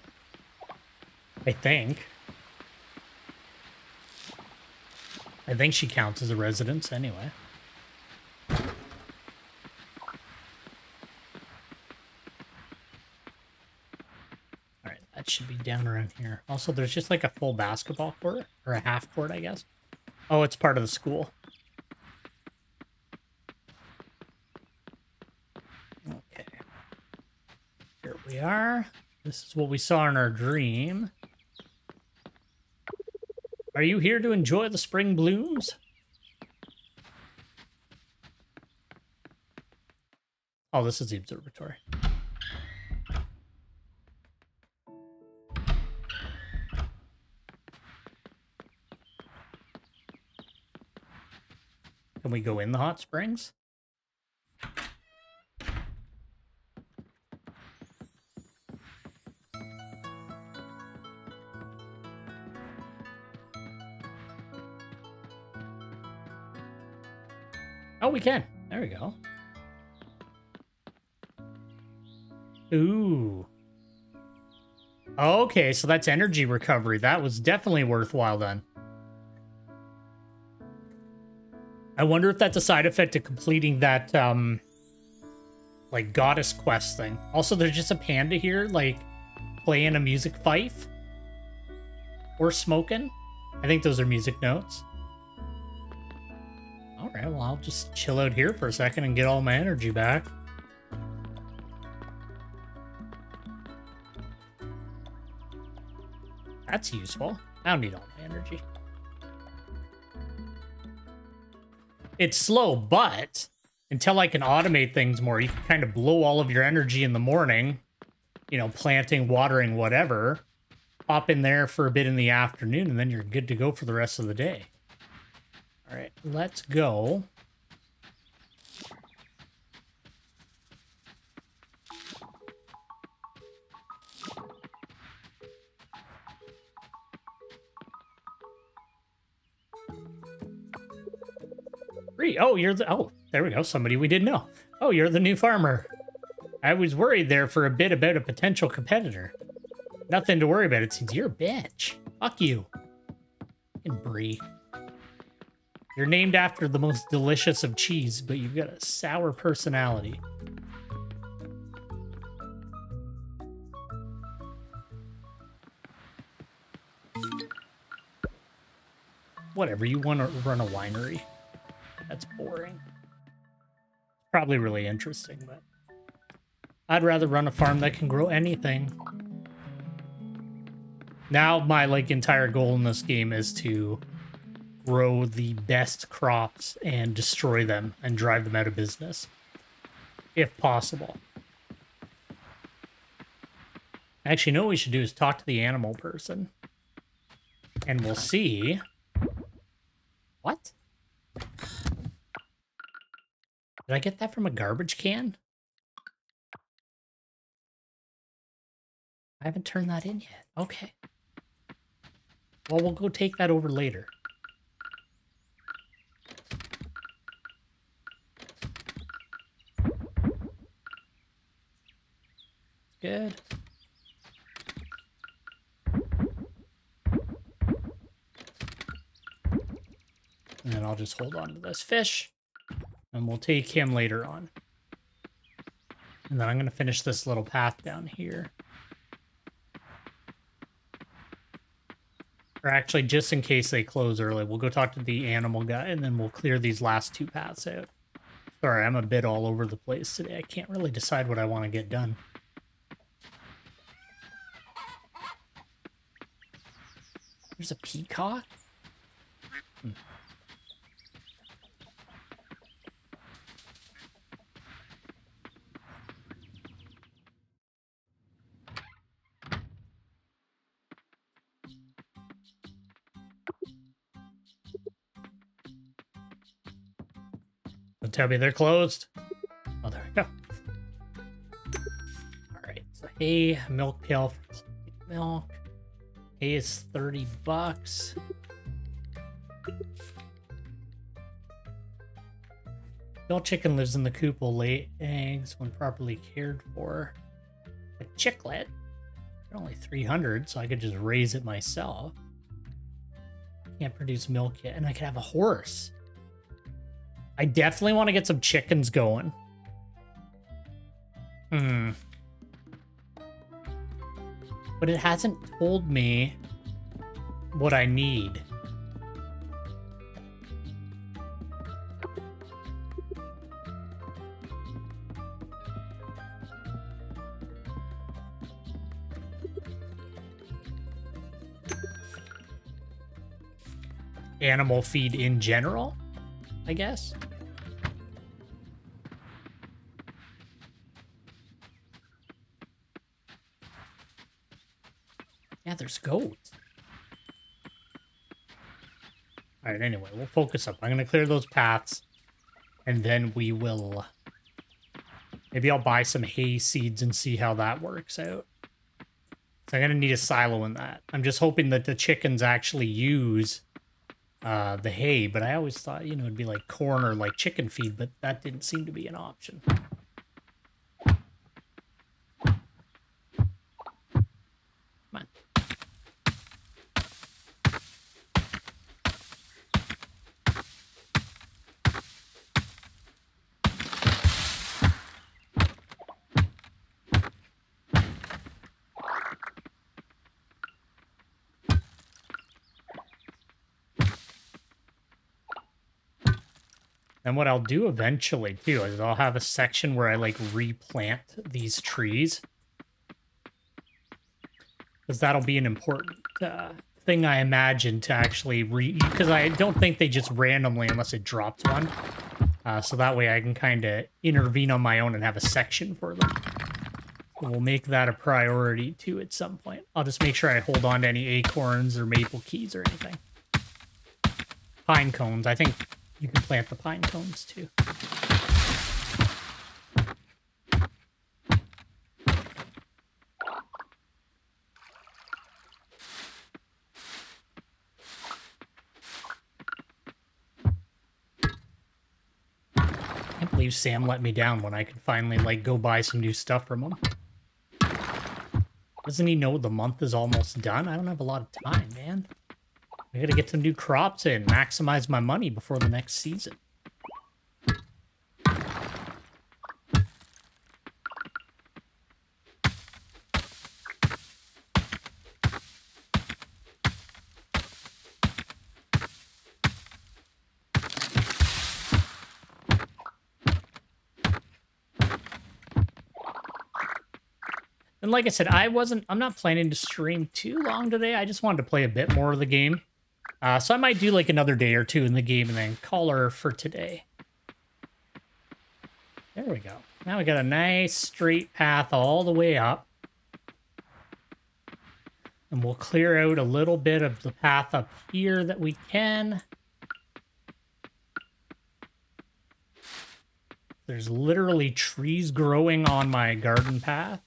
I think. I think she counts as a residence anyway. Alright, that should be down around here. Also, there's just like a full basketball court, or a half court, I guess. Oh, it's part of the school. This is what we saw in our dream. Are you here to enjoy the spring blooms? Oh, this is the observatory. Can we go in the hot springs? Oh, we can. There we go. Ooh. Okay, so that's energy recovery. That was definitely worthwhile then. I wonder if that's a side effect to completing that, um, like, goddess quest thing. Also, there's just a panda here, like, playing a music fife. Or smoking. I think those are music notes. Alright, well, I'll just chill out here for a second and get all my energy back. That's useful. I don't need all my energy. It's slow, but until I can automate things more, you can kind of blow all of your energy in the morning you know, planting, watering, whatever. Hop in there for a bit in the afternoon, and then you're good to go for the rest of the day. All right, let's go. Bree, oh, you're the. Oh, there we go. Somebody we didn't know. Oh, you're the new farmer. I was worried there for a bit about a potential competitor. Nothing to worry about. It seems you're a bitch. Fuck you. And Brie. You're named after the most delicious of cheese, but you've got a sour personality. Whatever, you want to run a winery. That's boring. Probably really interesting, but I'd rather run a farm that can grow anything. Now my like entire goal in this game is to grow the best crops and destroy them and drive them out of business if possible. Actually, you know what we should do is talk to the animal person. And we'll see. What? Did I get that from a garbage can? I haven't turned that in yet. Okay. Well, we'll go take that over later. Good. And then I'll just hold on to this fish. And we'll take him later on. And then I'm going to finish this little path down here. Or actually, just in case they close early, we'll go talk to the animal guy, and then we'll clear these last two paths out. Sorry, I'm a bit all over the place today. I can't really decide what I want to get done. There's a peacock? Hmm. tell me they're closed. Oh, there we go. All right, so hay, milk pail for milk. Hay is 30 bucks. Bill chicken lives in the coop will lay eggs when properly cared for. A chicklet, they're only 300, so I could just raise it myself. Can't produce milk yet, and I could have a horse. I definitely want to get some chickens going. Hmm. But it hasn't told me what I need. Animal feed in general, I guess. Yeah, there's goats. All right, anyway, we'll focus up. I'm going to clear those paths, and then we will... Maybe I'll buy some hay seeds and see how that works out. So I'm going to need a silo in that. I'm just hoping that the chickens actually use uh, the hay, but I always thought, you know, it'd be like corn or like chicken feed, but that didn't seem to be an option. And what I'll do eventually too is I'll have a section where I like replant these trees. Because that'll be an important uh, thing I imagine to actually re... Because I don't think they just randomly unless it dropped one. Uh, so that way I can kind of intervene on my own and have a section for them. We'll make that a priority too at some point. I'll just make sure I hold on to any acorns or maple keys or anything. Pine cones. I think you can plant the pine cones too. believe Sam let me down when I could finally like go buy some new stuff from him. Doesn't he know the month is almost done? I don't have a lot of time, man. I gotta get some new crops in, maximize my money before the next season. And like I said, I wasn't, I'm not planning to stream too long today. I just wanted to play a bit more of the game. Uh, so I might do like another day or two in the game and then call her for today. There we go. Now we got a nice straight path all the way up. And we'll clear out a little bit of the path up here that we can. There's literally trees growing on my garden path.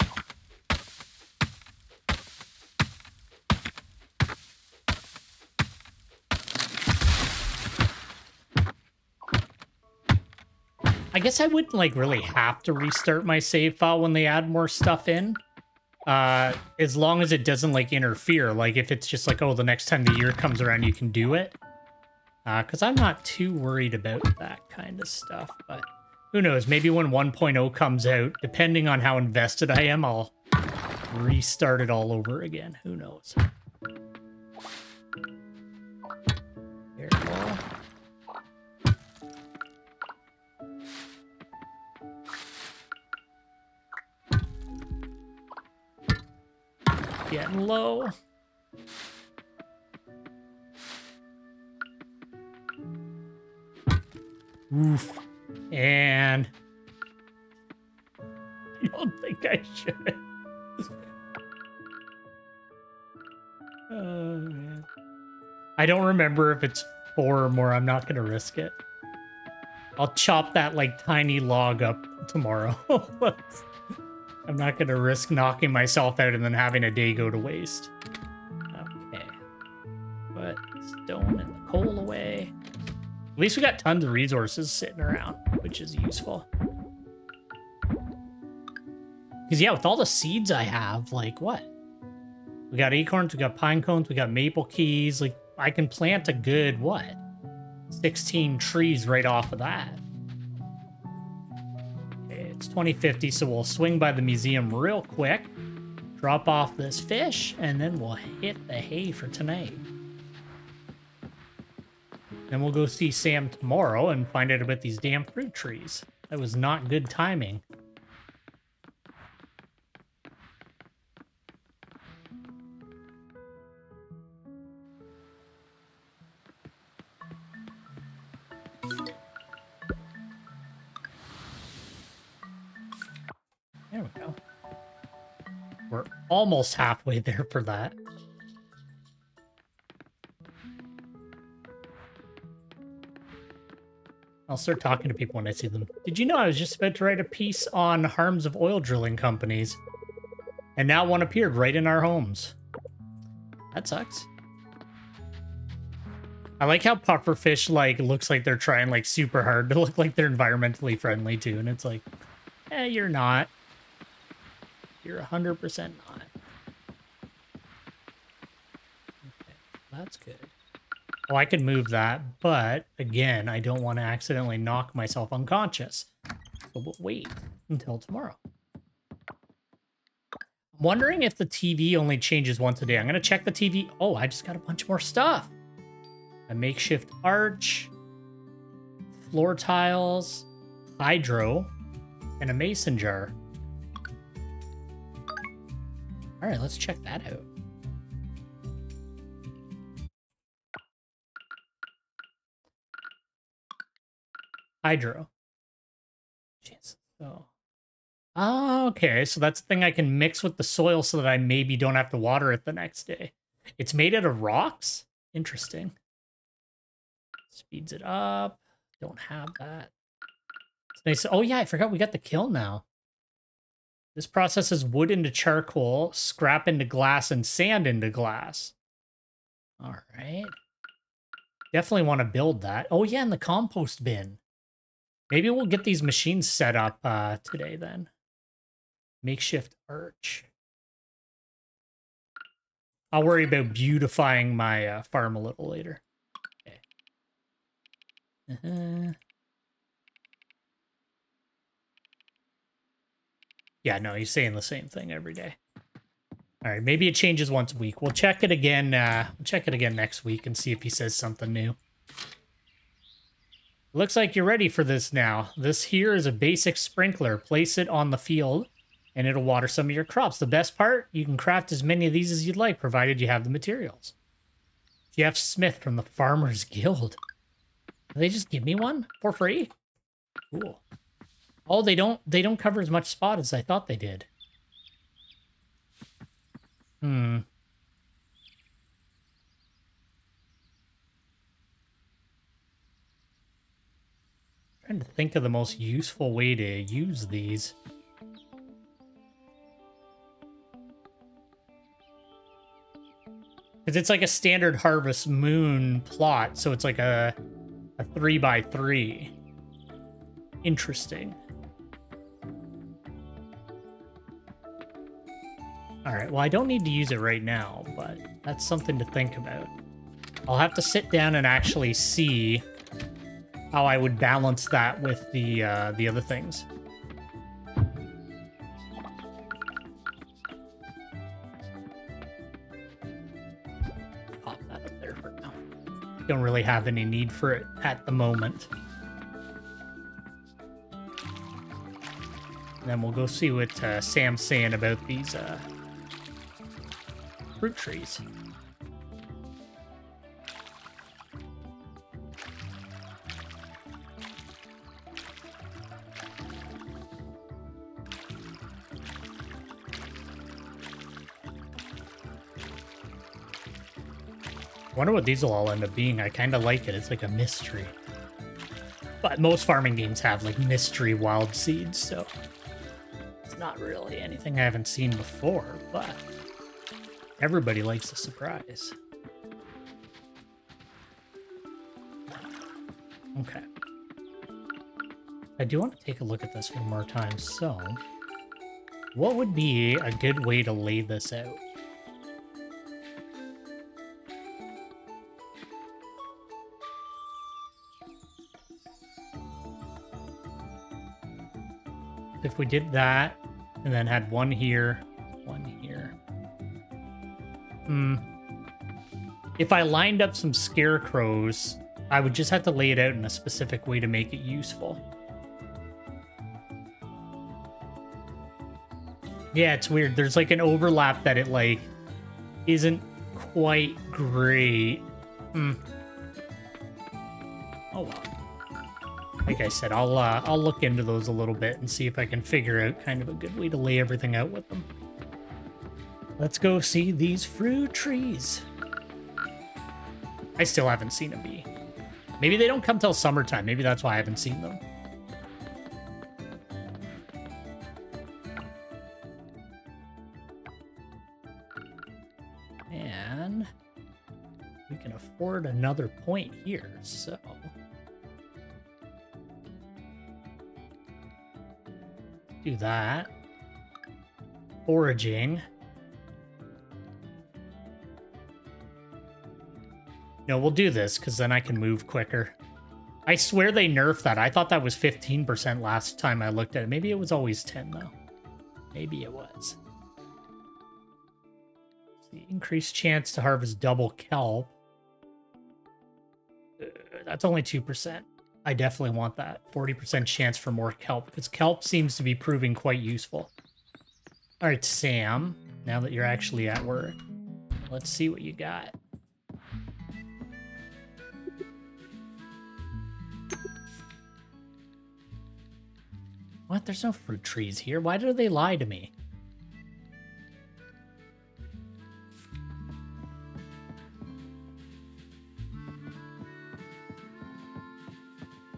Guess I wouldn't like really have to restart my save file when they add more stuff in. Uh, as long as it doesn't like interfere. Like if it's just like, oh, the next time the year comes around, you can do it. Uh, cause I'm not too worried about that kind of stuff, but who knows? Maybe when 1.0 comes out, depending on how invested I am, I'll restart it all over again. Who knows? Getting low. Oof. And I don't think I should. oh. I don't remember if it's four or more. I'm not going to risk it. I'll chop that like tiny log up tomorrow. I'm not going to risk knocking myself out and then having a day go to waste. Okay. Put stone and the coal away. At least we got tons of resources sitting around, which is useful. Because, yeah, with all the seeds I have, like, what? We got acorns, we got pine cones, we got maple keys. Like, I can plant a good, what? 16 trees right off of that. 2050, so we'll swing by the museum real quick, drop off this fish, and then we'll hit the hay for tonight. Then we'll go see Sam tomorrow and find out about these damn fruit trees. That was not good timing. Almost halfway there for that. I'll start talking to people when I see them. Did you know I was just about to write a piece on harms of oil drilling companies? And now one appeared right in our homes. That sucks. I like how pufferfish like looks like they're trying like super hard to look like they're environmentally friendly too, and it's like, eh, you're not. You're 100% not. Okay, that's good. Oh, I could move that, but again, I don't want to accidentally knock myself unconscious. So we'll wait until tomorrow. I'm wondering if the TV only changes once a day. I'm going to check the TV. Oh, I just got a bunch more stuff. A makeshift arch, floor tiles, hydro, and a mason jar. All right, let's check that out. Hydro. So Oh, okay. So that's the thing I can mix with the soil so that I maybe don't have to water it the next day. It's made out of rocks? Interesting. Speeds it up. Don't have that. It's nice. Oh, yeah, I forgot we got the kiln now. This processes wood into charcoal, scrap into glass, and sand into glass. All right. Definitely want to build that. Oh, yeah, and the compost bin. Maybe we'll get these machines set up uh, today then. Makeshift arch. I'll worry about beautifying my uh, farm a little later. Okay. Uh -huh. Yeah, no, he's saying the same thing every day. All right, maybe it changes once a week. We'll check it again. Uh, we'll check it again next week and see if he says something new. Looks like you're ready for this now. This here is a basic sprinkler. Place it on the field and it'll water some of your crops. The best part, you can craft as many of these as you'd like, provided you have the materials. Jeff Smith from the Farmers Guild. They just give me one for free? Cool. Oh, they don't they don't cover as much spot as I thought they did. Hmm. Trying to think of the most useful way to use these. Because it's like a standard Harvest Moon plot, so it's like a, a three by three. Interesting. All right, well, I don't need to use it right now, but that's something to think about. I'll have to sit down and actually see how I would balance that with the uh, the other things. Pop that up there for now. Don't really have any need for it at the moment. Then we'll go see what uh, Sam's saying about these uh, fruit trees. Wonder what these will all end up being. I kind of like it. It's like a mystery. But most farming games have like mystery wild seeds, so it's not really anything I haven't seen before, but Everybody likes a surprise. Okay. I do want to take a look at this one more time. So, what would be a good way to lay this out? If we did that, and then had one here, one here. Hmm. If I lined up some scarecrows, I would just have to lay it out in a specific way to make it useful. Yeah, it's weird. There's like an overlap that it like isn't quite great. Hmm. Oh well. Like I said, I'll uh, I'll look into those a little bit and see if I can figure out kind of a good way to lay everything out with them. Let's go see these fruit trees. I still haven't seen a bee. Maybe they don't come till summertime. Maybe that's why I haven't seen them. And we can afford another point here, so... Do that. Foraging. No, we'll do this, because then I can move quicker. I swear they nerfed that. I thought that was 15% last time I looked at it. Maybe it was always 10, though. Maybe it was. The increased chance to harvest double kelp. Uh, that's only 2%. I definitely want that. 40% chance for more kelp, because kelp seems to be proving quite useful. All right, Sam, now that you're actually at work, let's see what you got. What? There's no fruit trees here. Why do they lie to me?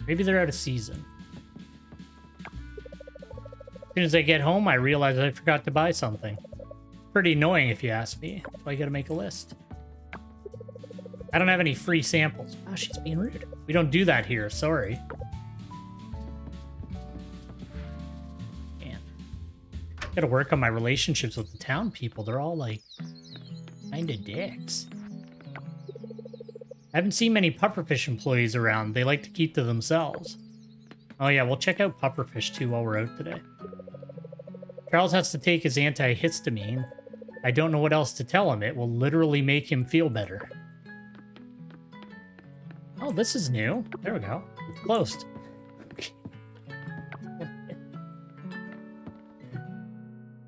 Maybe they're out of season. As soon as I get home, I realize I forgot to buy something. Pretty annoying if you ask me. So I gotta make a list. I don't have any free samples. Oh, she's being rude. We don't do that here, sorry. Man. Gotta work on my relationships with the town people. They're all like kinda dicks. I haven't seen many pufferfish employees around. They like to keep to themselves. Oh yeah, we'll check out pufferfish too while we're out today. Charles has to take his antihistamine. I don't know what else to tell him. It will literally make him feel better. Oh, this is new. There we go. It's closed.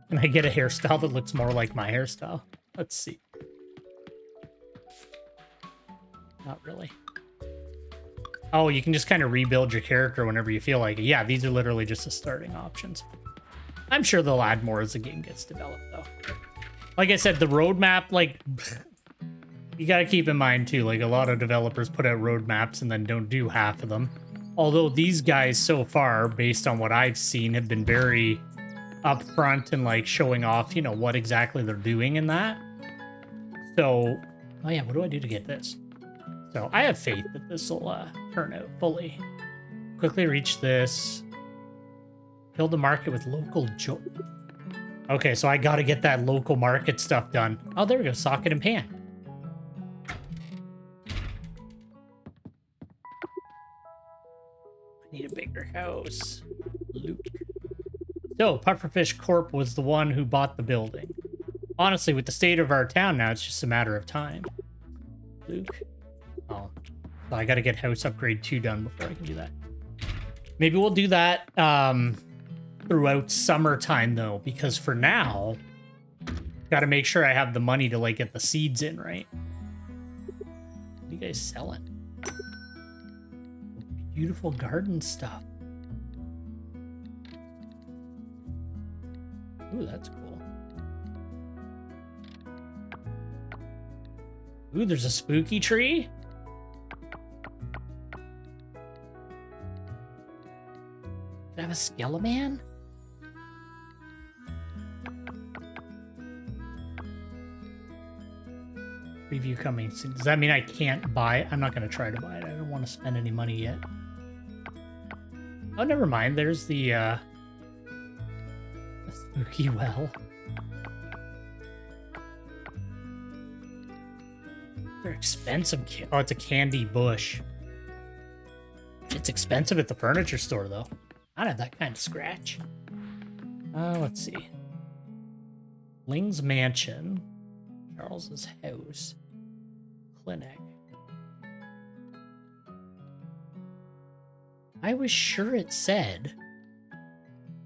Can I get a hairstyle that looks more like my hairstyle? Let's see. Not really. Oh, you can just kind of rebuild your character whenever you feel like it. Yeah, these are literally just the starting options. I'm sure they'll add more as the game gets developed, though. Like I said, the roadmap, like, you gotta keep in mind, too, like, a lot of developers put out roadmaps and then don't do half of them. Although these guys so far, based on what I've seen, have been very upfront and, like, showing off, you know, what exactly they're doing in that. So, oh yeah, what do I do to get this? So I have faith that this will uh, turn out fully. Quickly reach this. Build the market with local joy. Okay, so I gotta get that local market stuff done. Oh, there we go. Socket and pan. I need a bigger house. Luke. So, Pufferfish Corp was the one who bought the building. Honestly, with the state of our town now, it's just a matter of time. Luke. I gotta get house upgrade 2 done before I can do that. Maybe we'll do that um, throughout summertime, though, because for now, gotta make sure I have the money to, like, get the seeds in, right? What are you guys selling? Beautiful garden stuff. Ooh, that's cool. Ooh, there's a spooky tree? I have a Skeleman? Review coming soon. Does that mean I can't buy it? I'm not going to try to buy it. I don't want to spend any money yet. Oh, never mind. There's the, uh... The spooky well. They're expensive. Oh, it's a candy bush. It's expensive at the furniture store, though. I don't have that kind of scratch. Uh, let's see. Ling's Mansion. Charles's house. Clinic. I was sure it said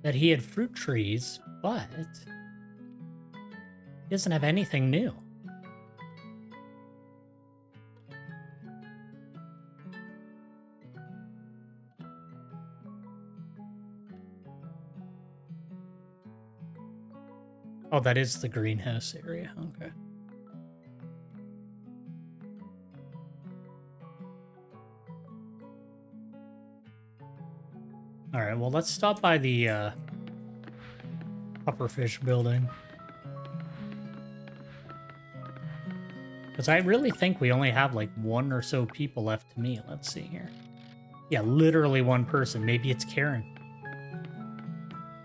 that he had fruit trees, but he doesn't have anything new. Oh, that is the greenhouse area. Okay. All right, well, let's stop by the uh, pufferfish building. Because I really think we only have like one or so people left to meet. Let's see here. Yeah, literally one person. Maybe it's Karen.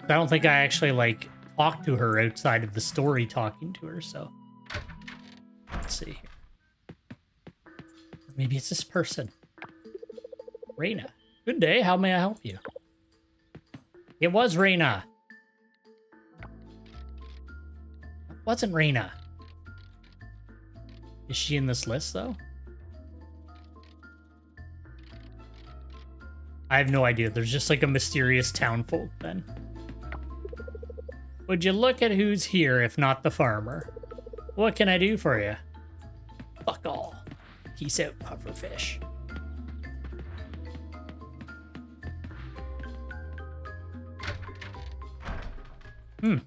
I don't think I actually like talk to her outside of the story talking to her, so let's see Maybe it's this person. Raina. Good day, how may I help you? It was Raina. It wasn't Raina. Is she in this list, though? I have no idea. There's just like a mysterious town folk then. Would you look at who's here if not the farmer? What can I do for you? Fuck all. Peace out, pufferfish. Hmm.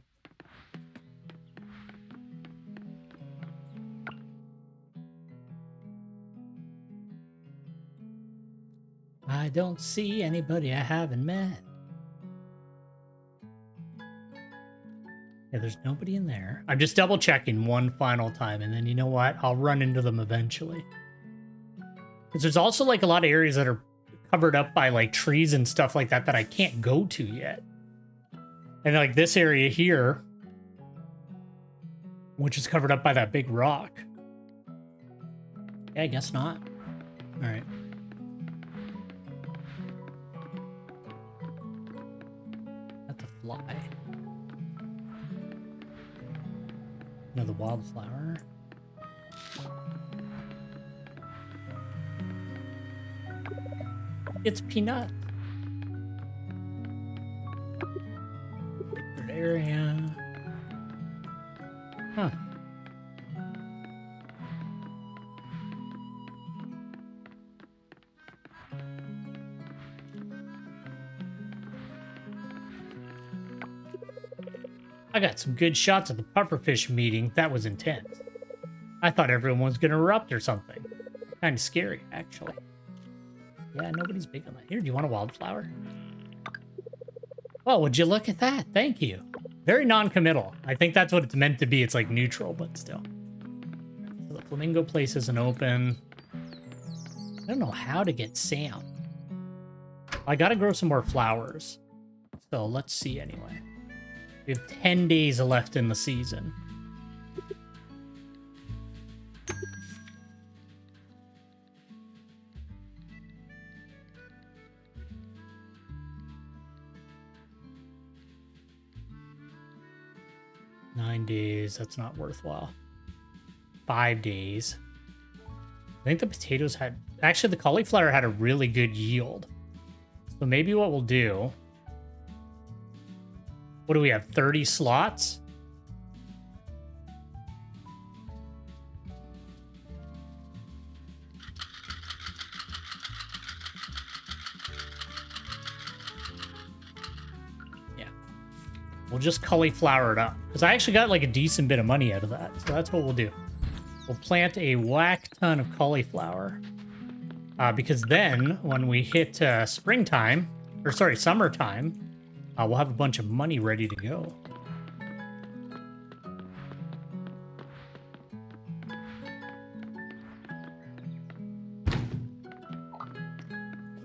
I don't see anybody I haven't met. Yeah, there's nobody in there. I'm just double checking one final time, and then you know what? I'll run into them eventually. Because there's also like a lot of areas that are covered up by like trees and stuff like that that I can't go to yet. And like this area here, which is covered up by that big rock. Yeah, I guess not. All right. That's a fly. Another wildflower. It's Peanut. Area. Huh. I got some good shots of the pufferfish meeting. That was intense. I thought everyone was going to erupt or something. Kind of scary, actually. Yeah, nobody's big on that. Here, do you want a wildflower? Oh, would you look at that? Thank you. Very non-committal. I think that's what it's meant to be. It's like neutral, but still. So the flamingo place isn't open. I don't know how to get Sam. I gotta grow some more flowers. So let's see anyway. We have 10 days left in the season. Nine days, that's not worthwhile. Five days. I think the potatoes had... Actually, the cauliflower had a really good yield. So maybe what we'll do... What do we have, 30 slots? Yeah. We'll just cauliflower it up. Because I actually got like a decent bit of money out of that. So that's what we'll do. We'll plant a whack ton of cauliflower. Uh, because then, when we hit uh, springtime, or sorry, summertime, uh, we'll have a bunch of money ready to go.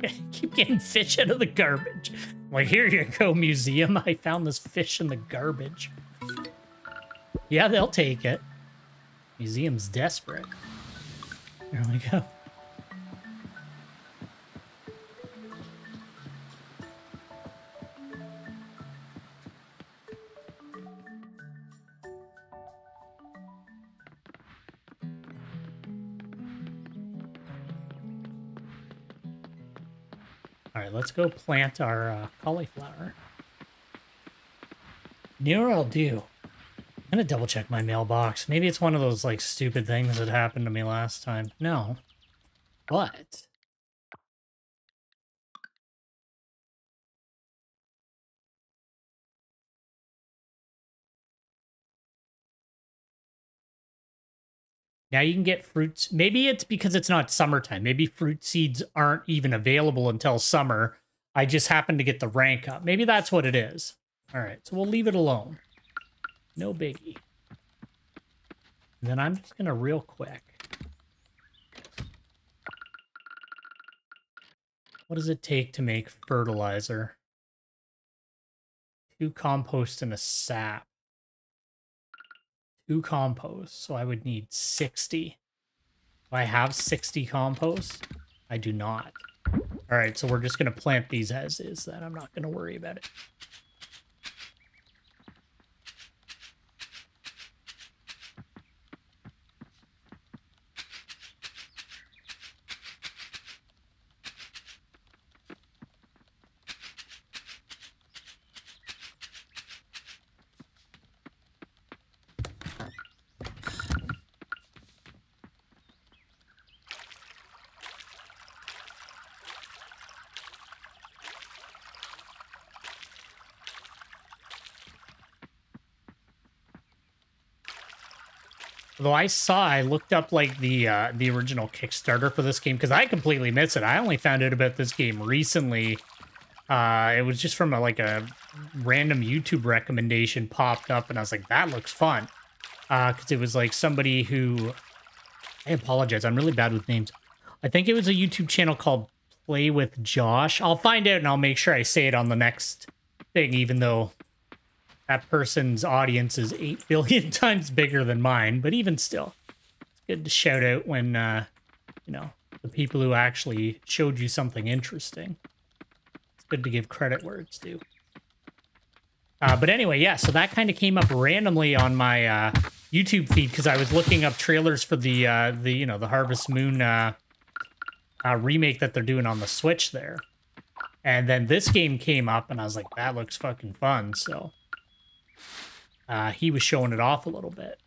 Keep getting fish out of the garbage. Well, here you go, museum. I found this fish in the garbage. Yeah, they'll take it. Museum's desperate. There we go. All right, let's go plant our uh, cauliflower. You know what I'll do? I'm gonna double check my mailbox. Maybe it's one of those like stupid things that happened to me last time. No. But Now you can get fruits. Maybe it's because it's not summertime. Maybe fruit seeds aren't even available until summer. I just happen to get the rank up. Maybe that's what it is. All right, so we'll leave it alone. No biggie. And then I'm just going to real quick. What does it take to make fertilizer? Two compost and a sap two compost, so I would need 60. Do I have 60 compost? I do not. All right, so we're just going to plant these as is then. I'm not going to worry about it. Although I saw, I looked up like the uh, the original Kickstarter for this game because I completely missed it. I only found out about this game recently. Uh, it was just from a, like a random YouTube recommendation popped up, and I was like, "That looks fun," because uh, it was like somebody who. I apologize. I'm really bad with names. I think it was a YouTube channel called Play with Josh. I'll find out and I'll make sure I say it on the next thing, even though that person's audience is 8 billion times bigger than mine. But even still, it's good to shout out when, uh, you know, the people who actually showed you something interesting. It's good to give credit where it's due. Uh, but anyway, yeah, so that kind of came up randomly on my uh, YouTube feed because I was looking up trailers for the, uh, the you know, the Harvest Moon uh, uh, remake that they're doing on the Switch there. And then this game came up, and I was like, that looks fucking fun. So uh, he was showing it off a little bit.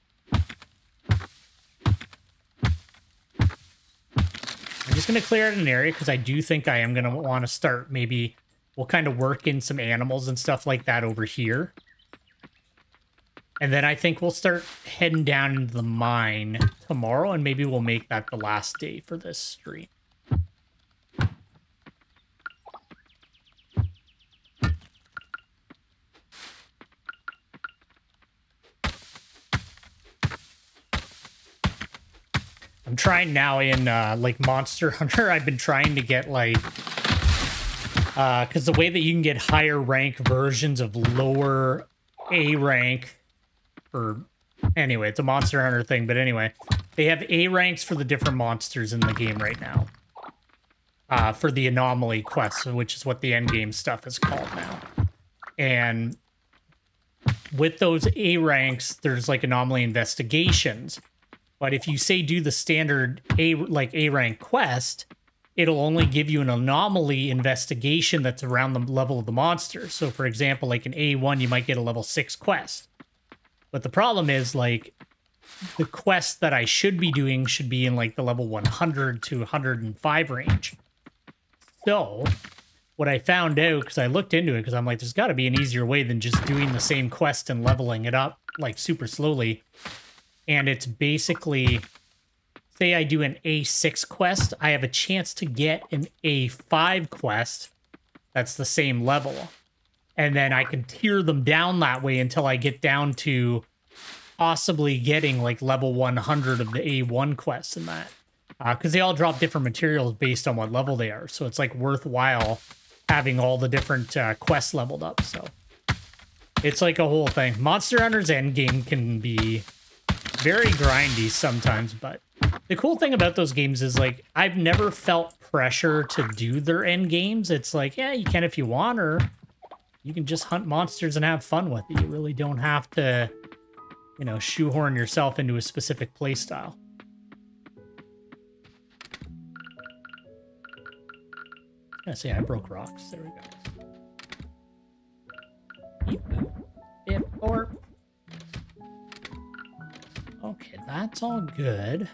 I'm just going to clear out an area because I do think I am going to want to start maybe we'll kind of work in some animals and stuff like that over here. And then I think we'll start heading down into the mine tomorrow, and maybe we'll make that the last day for this stream. I'm trying now in uh, like Monster Hunter. I've been trying to get like because uh, the way that you can get higher rank versions of lower A rank or anyway, it's a Monster Hunter thing. But anyway, they have A ranks for the different monsters in the game right now. Uh, for the anomaly quests, which is what the end game stuff is called now. And with those A ranks, there's like anomaly investigations but if you say do the standard A like A rank quest, it'll only give you an anomaly investigation that's around the level of the monster. So for example, like an A1, you might get a level 6 quest. But the problem is like the quest that I should be doing should be in like the level 100 to 105 range. So what I found out, because I looked into it, because I'm like, there's got to be an easier way than just doing the same quest and leveling it up like super slowly and it's basically say I do an A6 quest, I have a chance to get an A5 quest that's the same level. And then I can tier them down that way until I get down to possibly getting like level 100 of the A1 quests and that. Because uh, they all drop different materials based on what level they are. So it's like worthwhile having all the different uh, quests leveled up. So it's like a whole thing. Monster Hunter's Endgame can be very grindy sometimes, but the cool thing about those games is like I've never felt pressure to do their end games. It's like, yeah, you can if you want, or you can just hunt monsters and have fun with it. You really don't have to, you know, shoehorn yourself into a specific playstyle. I say I broke rocks. There we go. Beep, beep, or Okay, that's all good.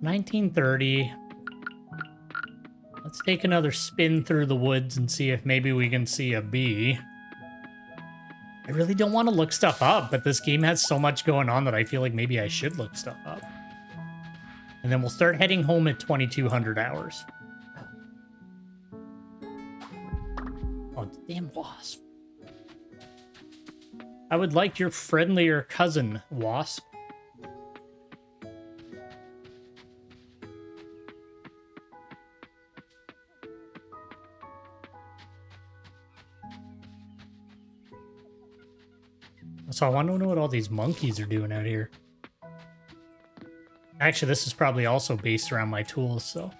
1930. Let's take another spin through the woods and see if maybe we can see a bee. I really don't want to look stuff up, but this game has so much going on that I feel like maybe I should look stuff up. And then we'll start heading home at 2200 hours. Oh, damn wasp. I would like your friendlier cousin, Wasp. So I want to know what all these monkeys are doing out here. Actually, this is probably also based around my tools, so...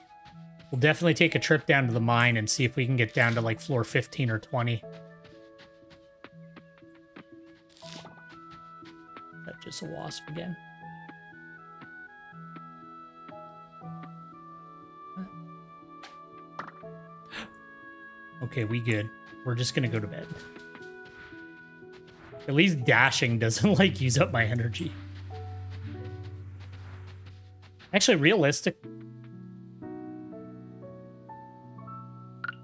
We'll definitely take a trip down to the mine and see if we can get down to like floor 15 or 20. Just a wasp again. Okay, we good. We're just gonna go to bed. At least dashing doesn't like use up my energy. Actually, realistic. Can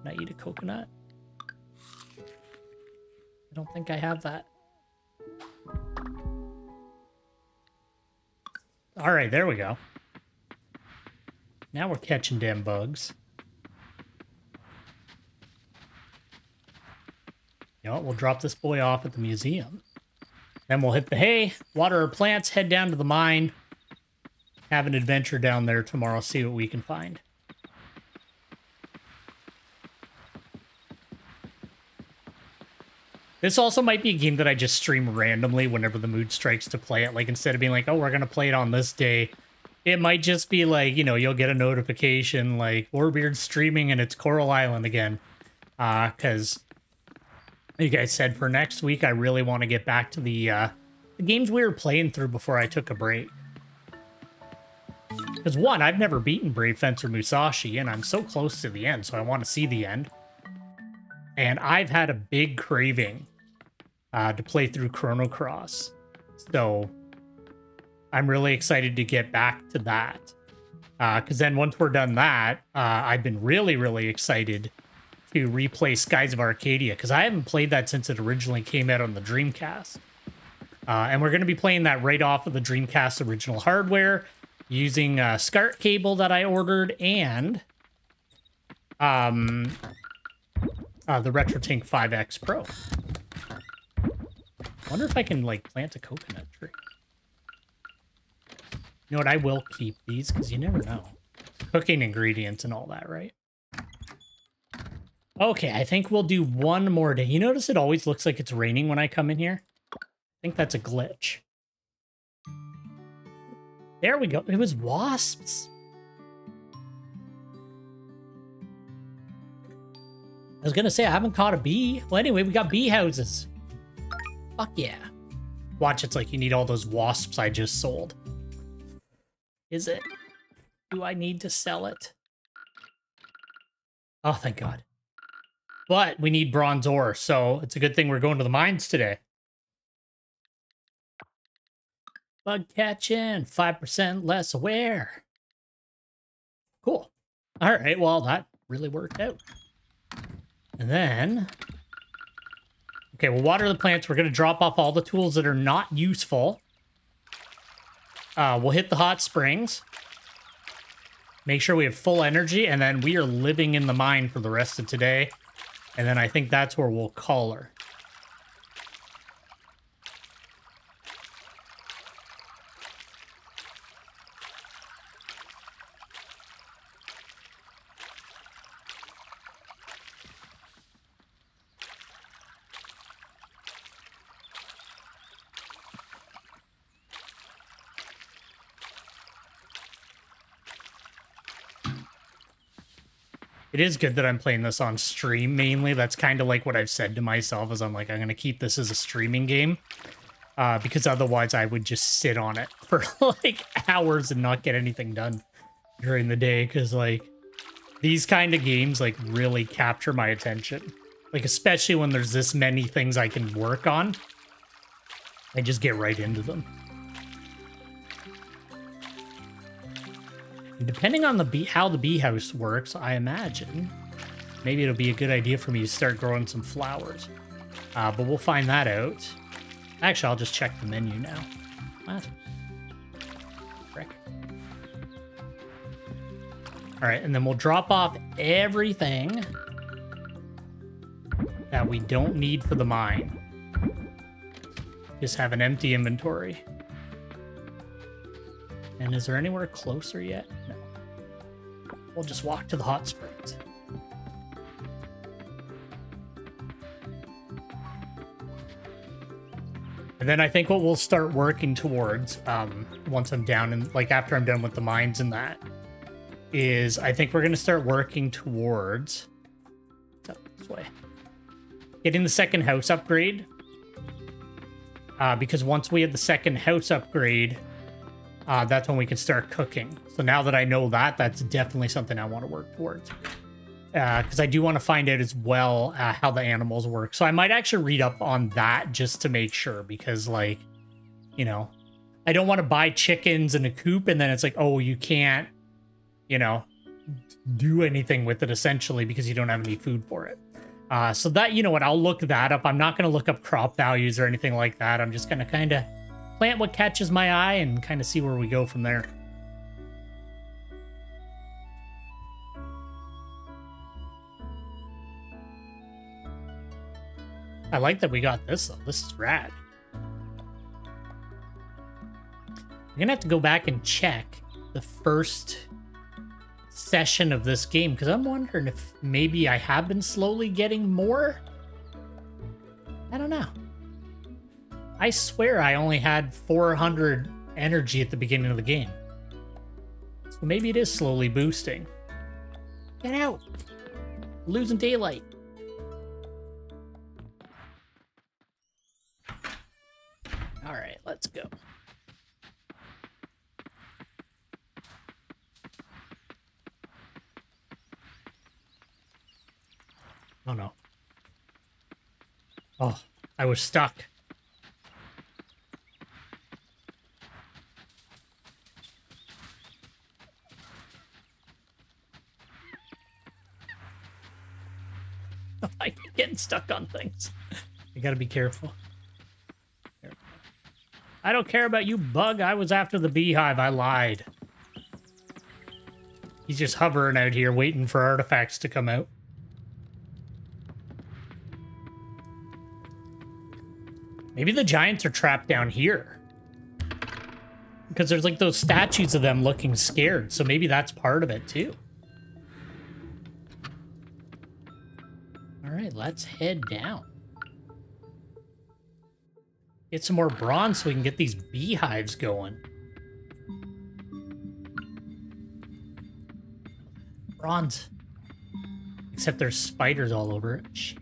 I eat a coconut? I don't think I have that. All right, there we go. Now we're catching damn bugs. You know what? We'll drop this boy off at the museum. Then we'll hit the hay, water our plants, head down to the mine, have an adventure down there tomorrow, see what we can find. This also might be a game that I just stream randomly whenever the mood strikes to play it. Like, instead of being like, oh, we're going to play it on this day, it might just be like, you know, you'll get a notification like, Warbeard streaming and it's Coral Island again. Uh, Because, like I said, for next week, I really want to get back to the, uh, the games we were playing through before I took a break. Because, one, I've never beaten Brave Fencer Musashi, and I'm so close to the end, so I want to see the end. And I've had a big craving uh, to play through Chrono Cross. So I'm really excited to get back to that. Because uh, then once we're done that, uh, I've been really, really excited to replay Skies of Arcadia because I haven't played that since it originally came out on the Dreamcast. Uh, and we're going to be playing that right off of the Dreamcast original hardware using a SCART cable that I ordered and um, uh, the RetroTink 5X Pro. wonder if I can, like, plant a coconut tree. You know what? I will keep these because you never know. Cooking ingredients and all that, right? Okay, I think we'll do one more day. You notice it always looks like it's raining when I come in here? I think that's a glitch. There we go. It was wasps. I was gonna say, I haven't caught a bee. Well, anyway, we got bee houses. Fuck yeah. Watch, it's like you need all those wasps I just sold. Is it? Do I need to sell it? Oh, thank God. But we need bronze ore, so it's a good thing we're going to the mines today. Bug catching, 5% less aware. Cool. All right, well, that really worked out. And then... Okay, we'll water the plants. We're going to drop off all the tools that are not useful. Uh, we'll hit the hot springs. Make sure we have full energy, and then we are living in the mine for the rest of today. And then I think that's where we'll call her. It is good that I'm playing this on stream mainly. That's kind of like what I've said to myself is I'm like, I'm going to keep this as a streaming game. Uh, because otherwise I would just sit on it for like hours and not get anything done during the day. Because like these kind of games like really capture my attention. Like especially when there's this many things I can work on. I just get right into them. Depending on the bee, how the bee house works, I imagine, maybe it'll be a good idea for me to start growing some flowers. Uh, but we'll find that out. Actually, I'll just check the menu now. Frick. All right, and then we'll drop off everything that we don't need for the mine. Just have an empty inventory. And is there anywhere closer yet? We'll just walk to the hot springs. And then I think what we'll start working towards, um, once I'm down and like after I'm done with the mines and that, is I think we're gonna start working towards this way. Getting the second house upgrade. Uh, because once we have the second house upgrade, uh, that's when we can start cooking. So now that I know that, that's definitely something I want to work towards. Because uh, I do want to find out as well uh, how the animals work. So I might actually read up on that just to make sure. Because, like, you know, I don't want to buy chickens in a coop and then it's like, oh, you can't, you know, do anything with it essentially because you don't have any food for it. Uh, so that, you know what, I'll look that up. I'm not going to look up crop values or anything like that. I'm just going to kind of plant what catches my eye and kind of see where we go from there. I like that we got this though. This is rad. I'm gonna have to go back and check the first session of this game because I'm wondering if maybe I have been slowly getting more. I don't know. I swear I only had 400 energy at the beginning of the game. So maybe it is slowly boosting. Get out! Losing daylight. Alright, let's go. Oh no. Oh, I was stuck. I keep getting stuck on things. You gotta be careful. I don't care about you, bug. I was after the beehive. I lied. He's just hovering out here waiting for artifacts to come out. Maybe the giants are trapped down here. Because there's like those statues of them looking scared. So maybe that's part of it too. Let's head down. Get some more bronze so we can get these beehives going. Bronze. Except there's spiders all over it. Shit.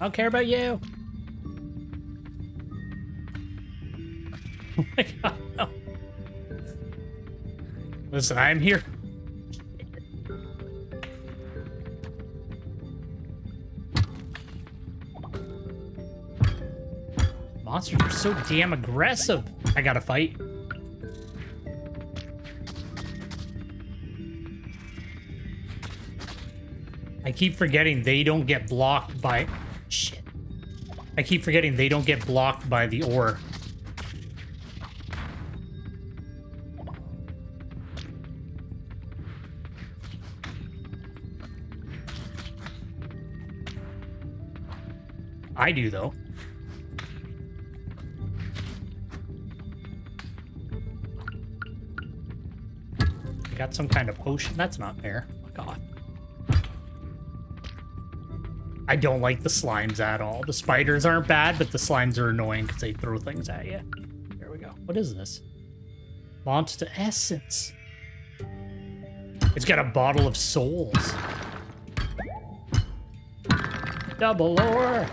I don't care about you. Oh my god, Listen, I'm here. Monsters are so damn aggressive. I gotta fight. I keep forgetting they don't get blocked by Shit. I keep forgetting they don't get blocked by the ore. I do, though. I got some kind of potion. That's not fair. God. I don't like the slimes at all. The spiders aren't bad, but the slimes are annoying because they throw things at you. Here we go. What is this? Monster Essence. It's got a bottle of souls. Double ore.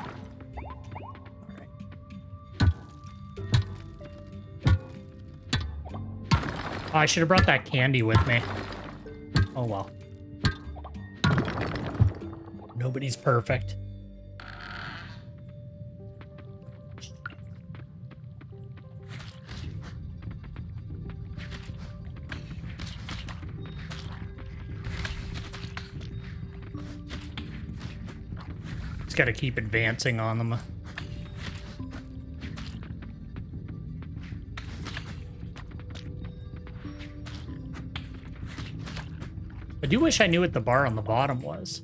Oh, I should have brought that candy with me. Oh well. Nobody's perfect. Just gotta keep advancing on them. Do wish I knew what the bar on the bottom was.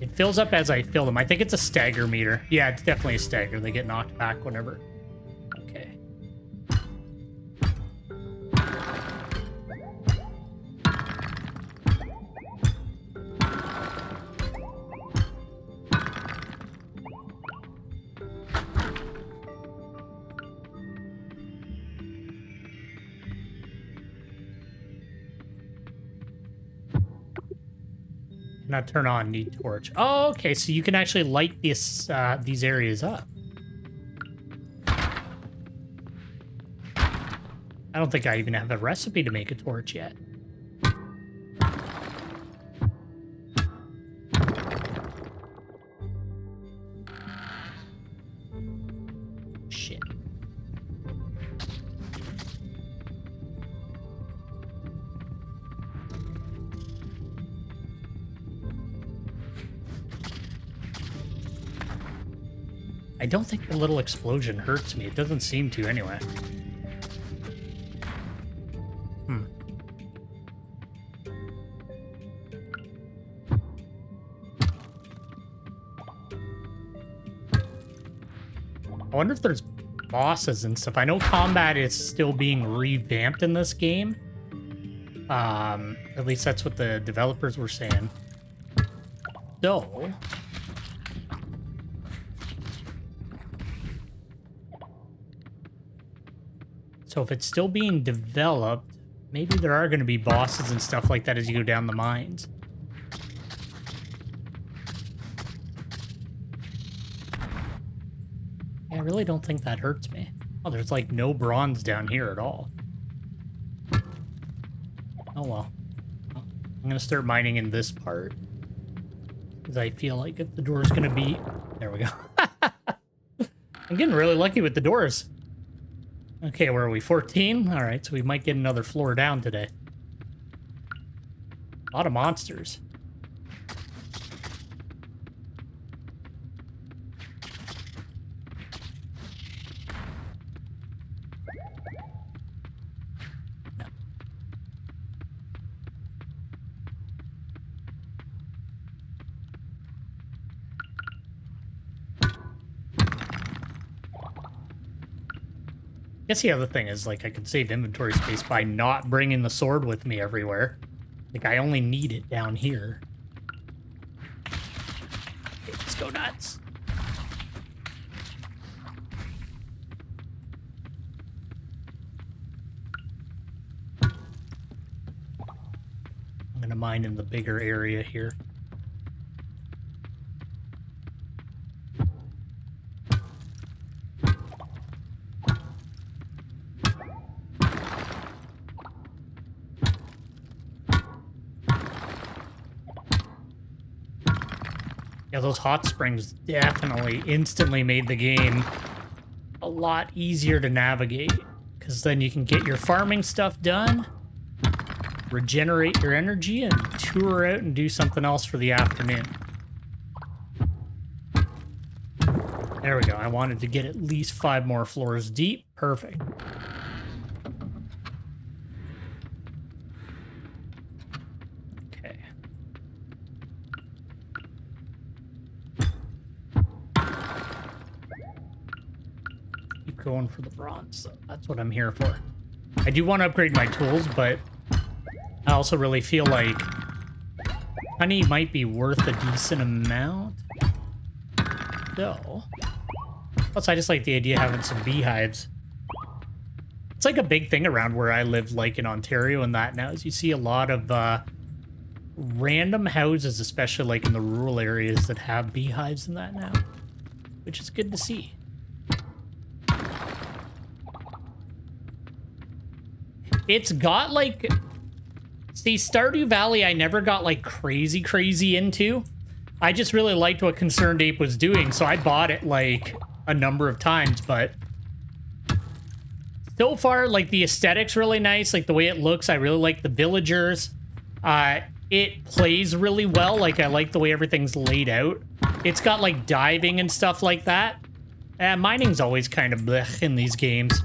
It fills up as I fill them. I think it's a stagger meter. Yeah, it's definitely a stagger. They get knocked back whenever. Not turn on, need torch. Oh, okay, so you can actually light this, uh, these areas up. I don't think I even have a recipe to make a torch yet. Don't think the little explosion hurts me. It doesn't seem to anyway. Hmm. I wonder if there's bosses and stuff. I know combat is still being revamped in this game. Um, at least that's what the developers were saying. So, So if it's still being developed, maybe there are going to be bosses and stuff like that as you go down the mines. I really don't think that hurts me. Oh, there's like no bronze down here at all. Oh well. I'm going to start mining in this part. Because I feel like if the door's going to be... There we go. I'm getting really lucky with the doors. Okay, where are we? 14? Alright, so we might get another floor down today. A lot of monsters. The other thing is, like, I could save inventory space by not bringing the sword with me everywhere. Like, I only need it down here. Okay, let's go nuts. I'm gonna mine in the bigger area here. Hot springs definitely instantly made the game a lot easier to navigate. Because then you can get your farming stuff done, regenerate your energy, and tour out and do something else for the afternoon. There we go. I wanted to get at least five more floors deep. Perfect. Going for the bronze. So that's what I'm here for. I do want to upgrade my tools, but I also really feel like honey might be worth a decent amount. So, plus I just like the idea of having some beehives. It's like a big thing around where I live, like in Ontario and that now, is you see a lot of uh, random houses, especially like in the rural areas that have beehives and that now, which is good to see. It's got like... See, Stardew Valley I never got like crazy, crazy into. I just really liked what Concerned Ape was doing, so I bought it like a number of times, but... So far, like the aesthetics really nice, like the way it looks. I really like the villagers. Uh, it plays really well. Like I like the way everything's laid out. It's got like diving and stuff like that. Uh, mining's always kind of blech in these games.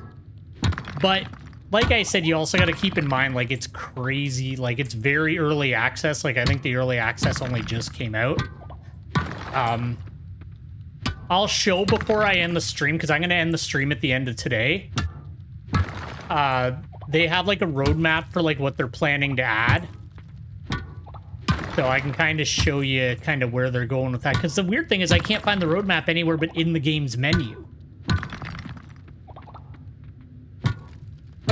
But like I said, you also got to keep in mind, like, it's crazy. Like, it's very early access. Like, I think the early access only just came out. Um, I'll show before I end the stream, because I'm going to end the stream at the end of today. Uh, they have, like, a roadmap for, like, what they're planning to add. So I can kind of show you kind of where they're going with that. Because the weird thing is I can't find the roadmap anywhere but in the game's menu.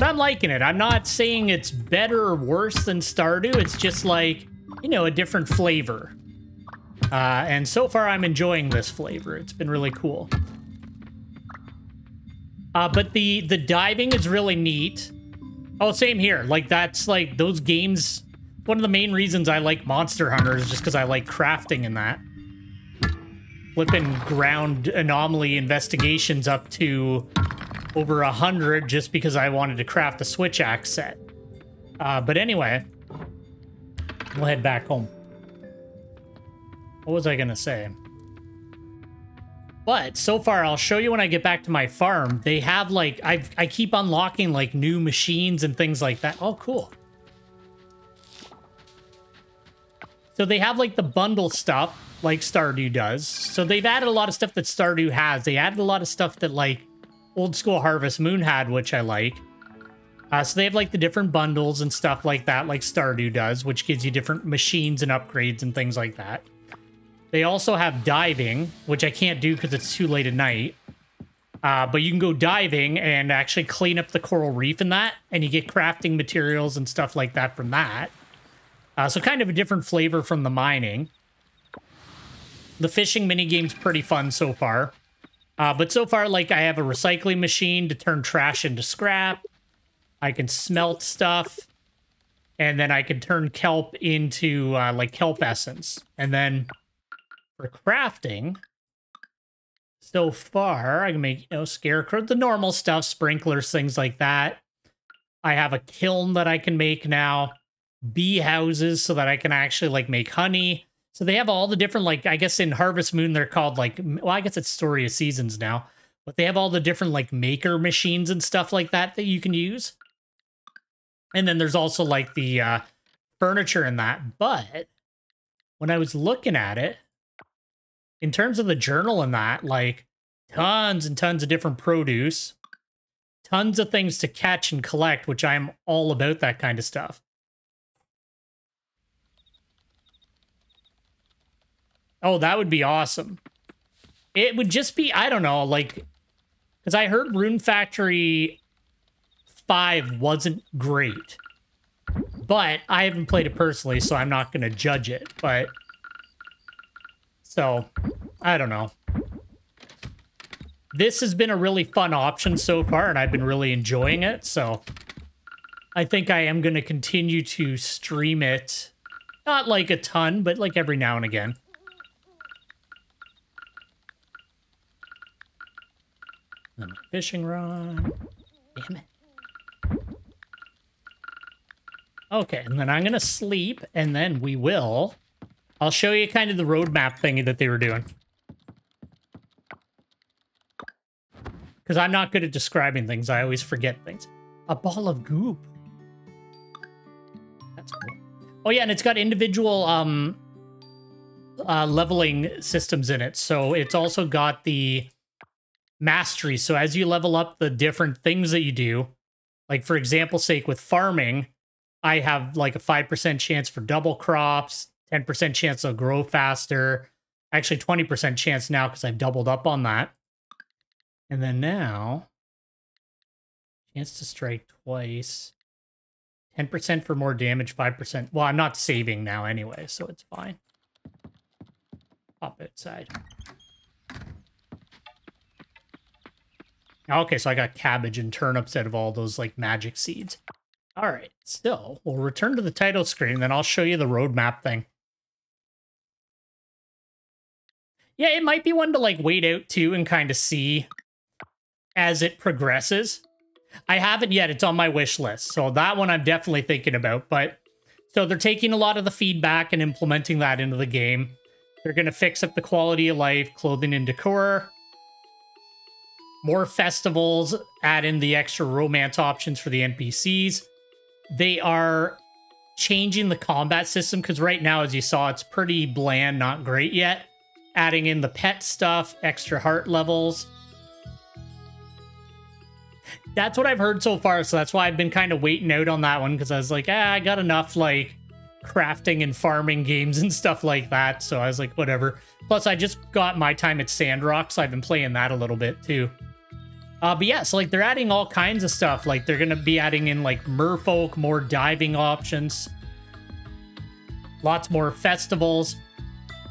I'm liking it. I'm not saying it's better or worse than Stardew. It's just like, you know, a different flavor. Uh, and so far, I'm enjoying this flavor. It's been really cool. Uh, but the the diving is really neat. Oh, same here. Like, that's like, those games... One of the main reasons I like Monster Hunter is just because I like crafting in that. Flipping ground anomaly investigations up to over a hundred just because I wanted to craft a switch axe set. Uh, but anyway, we'll head back home. What was I gonna say? But so far, I'll show you when I get back to my farm. They have like, I I keep unlocking like new machines and things like that. Oh, cool. So they have like the bundle stuff like Stardew does. So they've added a lot of stuff that Stardew has. They added a lot of stuff that like old school Harvest Moon had, which I like. Uh, so they have like the different bundles and stuff like that, like Stardew does, which gives you different machines and upgrades and things like that. They also have diving, which I can't do because it's too late at night. Uh, but you can go diving and actually clean up the coral reef in that, and you get crafting materials and stuff like that from that. Uh, so kind of a different flavor from the mining. The fishing minigame's pretty fun so far. Uh, but so far, like, I have a recycling machine to turn trash into scrap. I can smelt stuff. And then I can turn kelp into, uh, like, kelp essence. And then for crafting, so far, I can make, you know, scarecrow, the normal stuff, sprinklers, things like that. I have a kiln that I can make now bee houses so that I can actually like make honey. So they have all the different like I guess in Harvest Moon they're called like well I guess it's Story of Seasons now, but they have all the different like maker machines and stuff like that that you can use. And then there's also like the uh, furniture in that. But when I was looking at it, in terms of the journal and that, like tons and tons of different produce, tons of things to catch and collect, which I'm all about that kind of stuff. Oh, that would be awesome. It would just be, I don't know, like, because I heard Rune Factory 5 wasn't great. But I haven't played it personally, so I'm not going to judge it. But, so, I don't know. This has been a really fun option so far, and I've been really enjoying it, so I think I am going to continue to stream it. Not like a ton, but like every now and again. And my fishing rod. Damn it. Okay, and then I'm going to sleep, and then we will... I'll show you kind of the roadmap thingy that they were doing. Because I'm not good at describing things. I always forget things. A ball of goop. That's cool. Oh, yeah, and it's got individual um, uh, leveling systems in it. So it's also got the mastery. So as you level up the different things that you do, like for example sake with farming, I have like a 5% chance for double crops, 10% chance to grow faster, actually 20% chance now because I've doubled up on that. And then now, chance to strike twice, 10% for more damage, 5%. Well, I'm not saving now anyway, so it's fine. Pop outside. Okay, so I got cabbage and turnips out of all those like magic seeds. All right, so we'll return to the title screen, then I'll show you the roadmap thing. Yeah, it might be one to like wait out too and kind of see as it progresses. I haven't yet, it's on my wish list. So that one I'm definitely thinking about. But so they're taking a lot of the feedback and implementing that into the game. They're going to fix up the quality of life, clothing, and decor more festivals, add in the extra romance options for the NPCs. They are changing the combat system because right now, as you saw, it's pretty bland, not great yet. Adding in the pet stuff, extra heart levels. That's what I've heard so far, so that's why I've been kind of waiting out on that one because I was like, ah, I got enough like crafting and farming games and stuff like that. So I was like, whatever. Plus, I just got my time at Sandrock, so I've been playing that a little bit too. Uh, but yeah, so like they're adding all kinds of stuff. Like they're gonna be adding in like merfolk, more diving options, lots more festivals,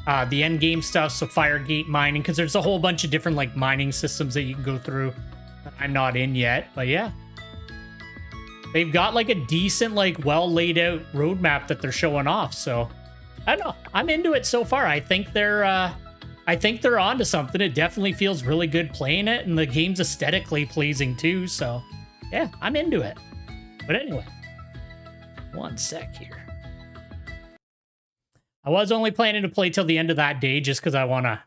uh, the end game stuff, so Firegate mining, because there's a whole bunch of different like mining systems that you can go through. That I'm not in yet, but yeah. They've got like a decent, like well laid out roadmap that they're showing off. So I don't know. I'm into it so far. I think they're uh I think they're onto something. It definitely feels really good playing it, and the game's aesthetically pleasing too. So, yeah, I'm into it. But anyway, one sec here. I was only planning to play till the end of that day just because I want to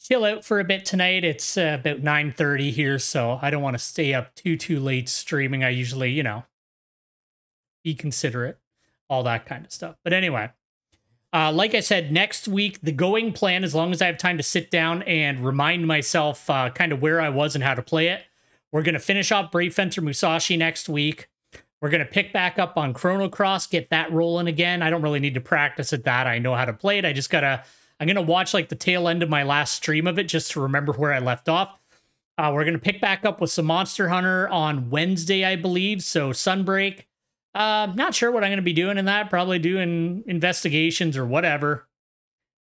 chill out for a bit tonight. It's uh, about 9:30 here, so I don't want to stay up too too late streaming. I usually, you know, be considerate, all that kind of stuff. But anyway, uh, like I said, next week the going plan, as long as I have time to sit down and remind myself uh, kind of where I was and how to play it, we're gonna finish off Brave Fencer Musashi next week. We're gonna pick back up on Chrono Cross, get that rolling again. I don't really need to practice at that. I know how to play it. I just gotta I'm gonna watch like the tail end of my last stream of it just to remember where I left off. Uh, we're gonna pick back up with some Monster Hunter on Wednesday, I believe. So Sunbreak. Uh, not sure what I'm gonna be doing in that. Probably doing investigations or whatever.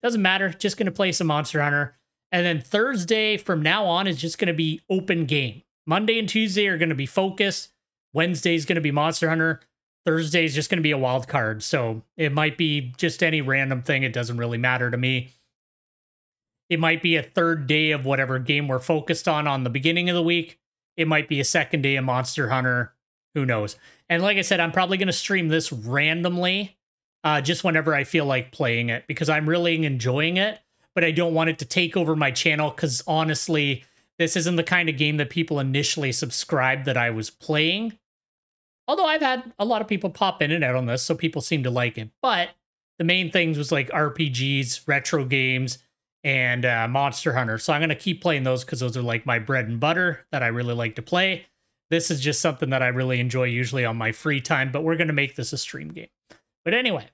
Doesn't matter. Just gonna play some Monster Hunter. And then Thursday from now on is just gonna be open game. Monday and Tuesday are gonna be focused. Wednesday is gonna be Monster Hunter. Thursday is just going to be a wild card. So it might be just any random thing. It doesn't really matter to me. It might be a third day of whatever game we're focused on on the beginning of the week. It might be a second day of Monster Hunter. Who knows? And like I said, I'm probably going to stream this randomly uh, just whenever I feel like playing it because I'm really enjoying it, but I don't want it to take over my channel because honestly, this isn't the kind of game that people initially subscribed that I was playing. Although I've had a lot of people pop in and out on this, so people seem to like it. But the main things was like RPGs, retro games, and uh, Monster Hunter. So I'm going to keep playing those because those are like my bread and butter that I really like to play. This is just something that I really enjoy usually on my free time, but we're going to make this a stream game. But anyway,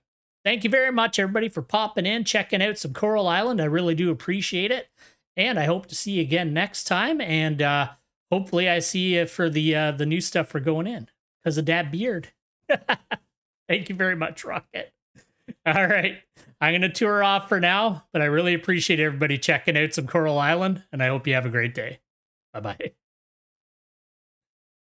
thank you very much, everybody, for popping in, checking out some Coral Island. I really do appreciate it. And I hope to see you again next time. And uh, hopefully I see you for the uh, the new stuff for going in because of that beard. Thank you very much, Rocket. All right. I'm going to tour off for now, but I really appreciate everybody checking out some Coral Island, and I hope you have a great day. Bye bye.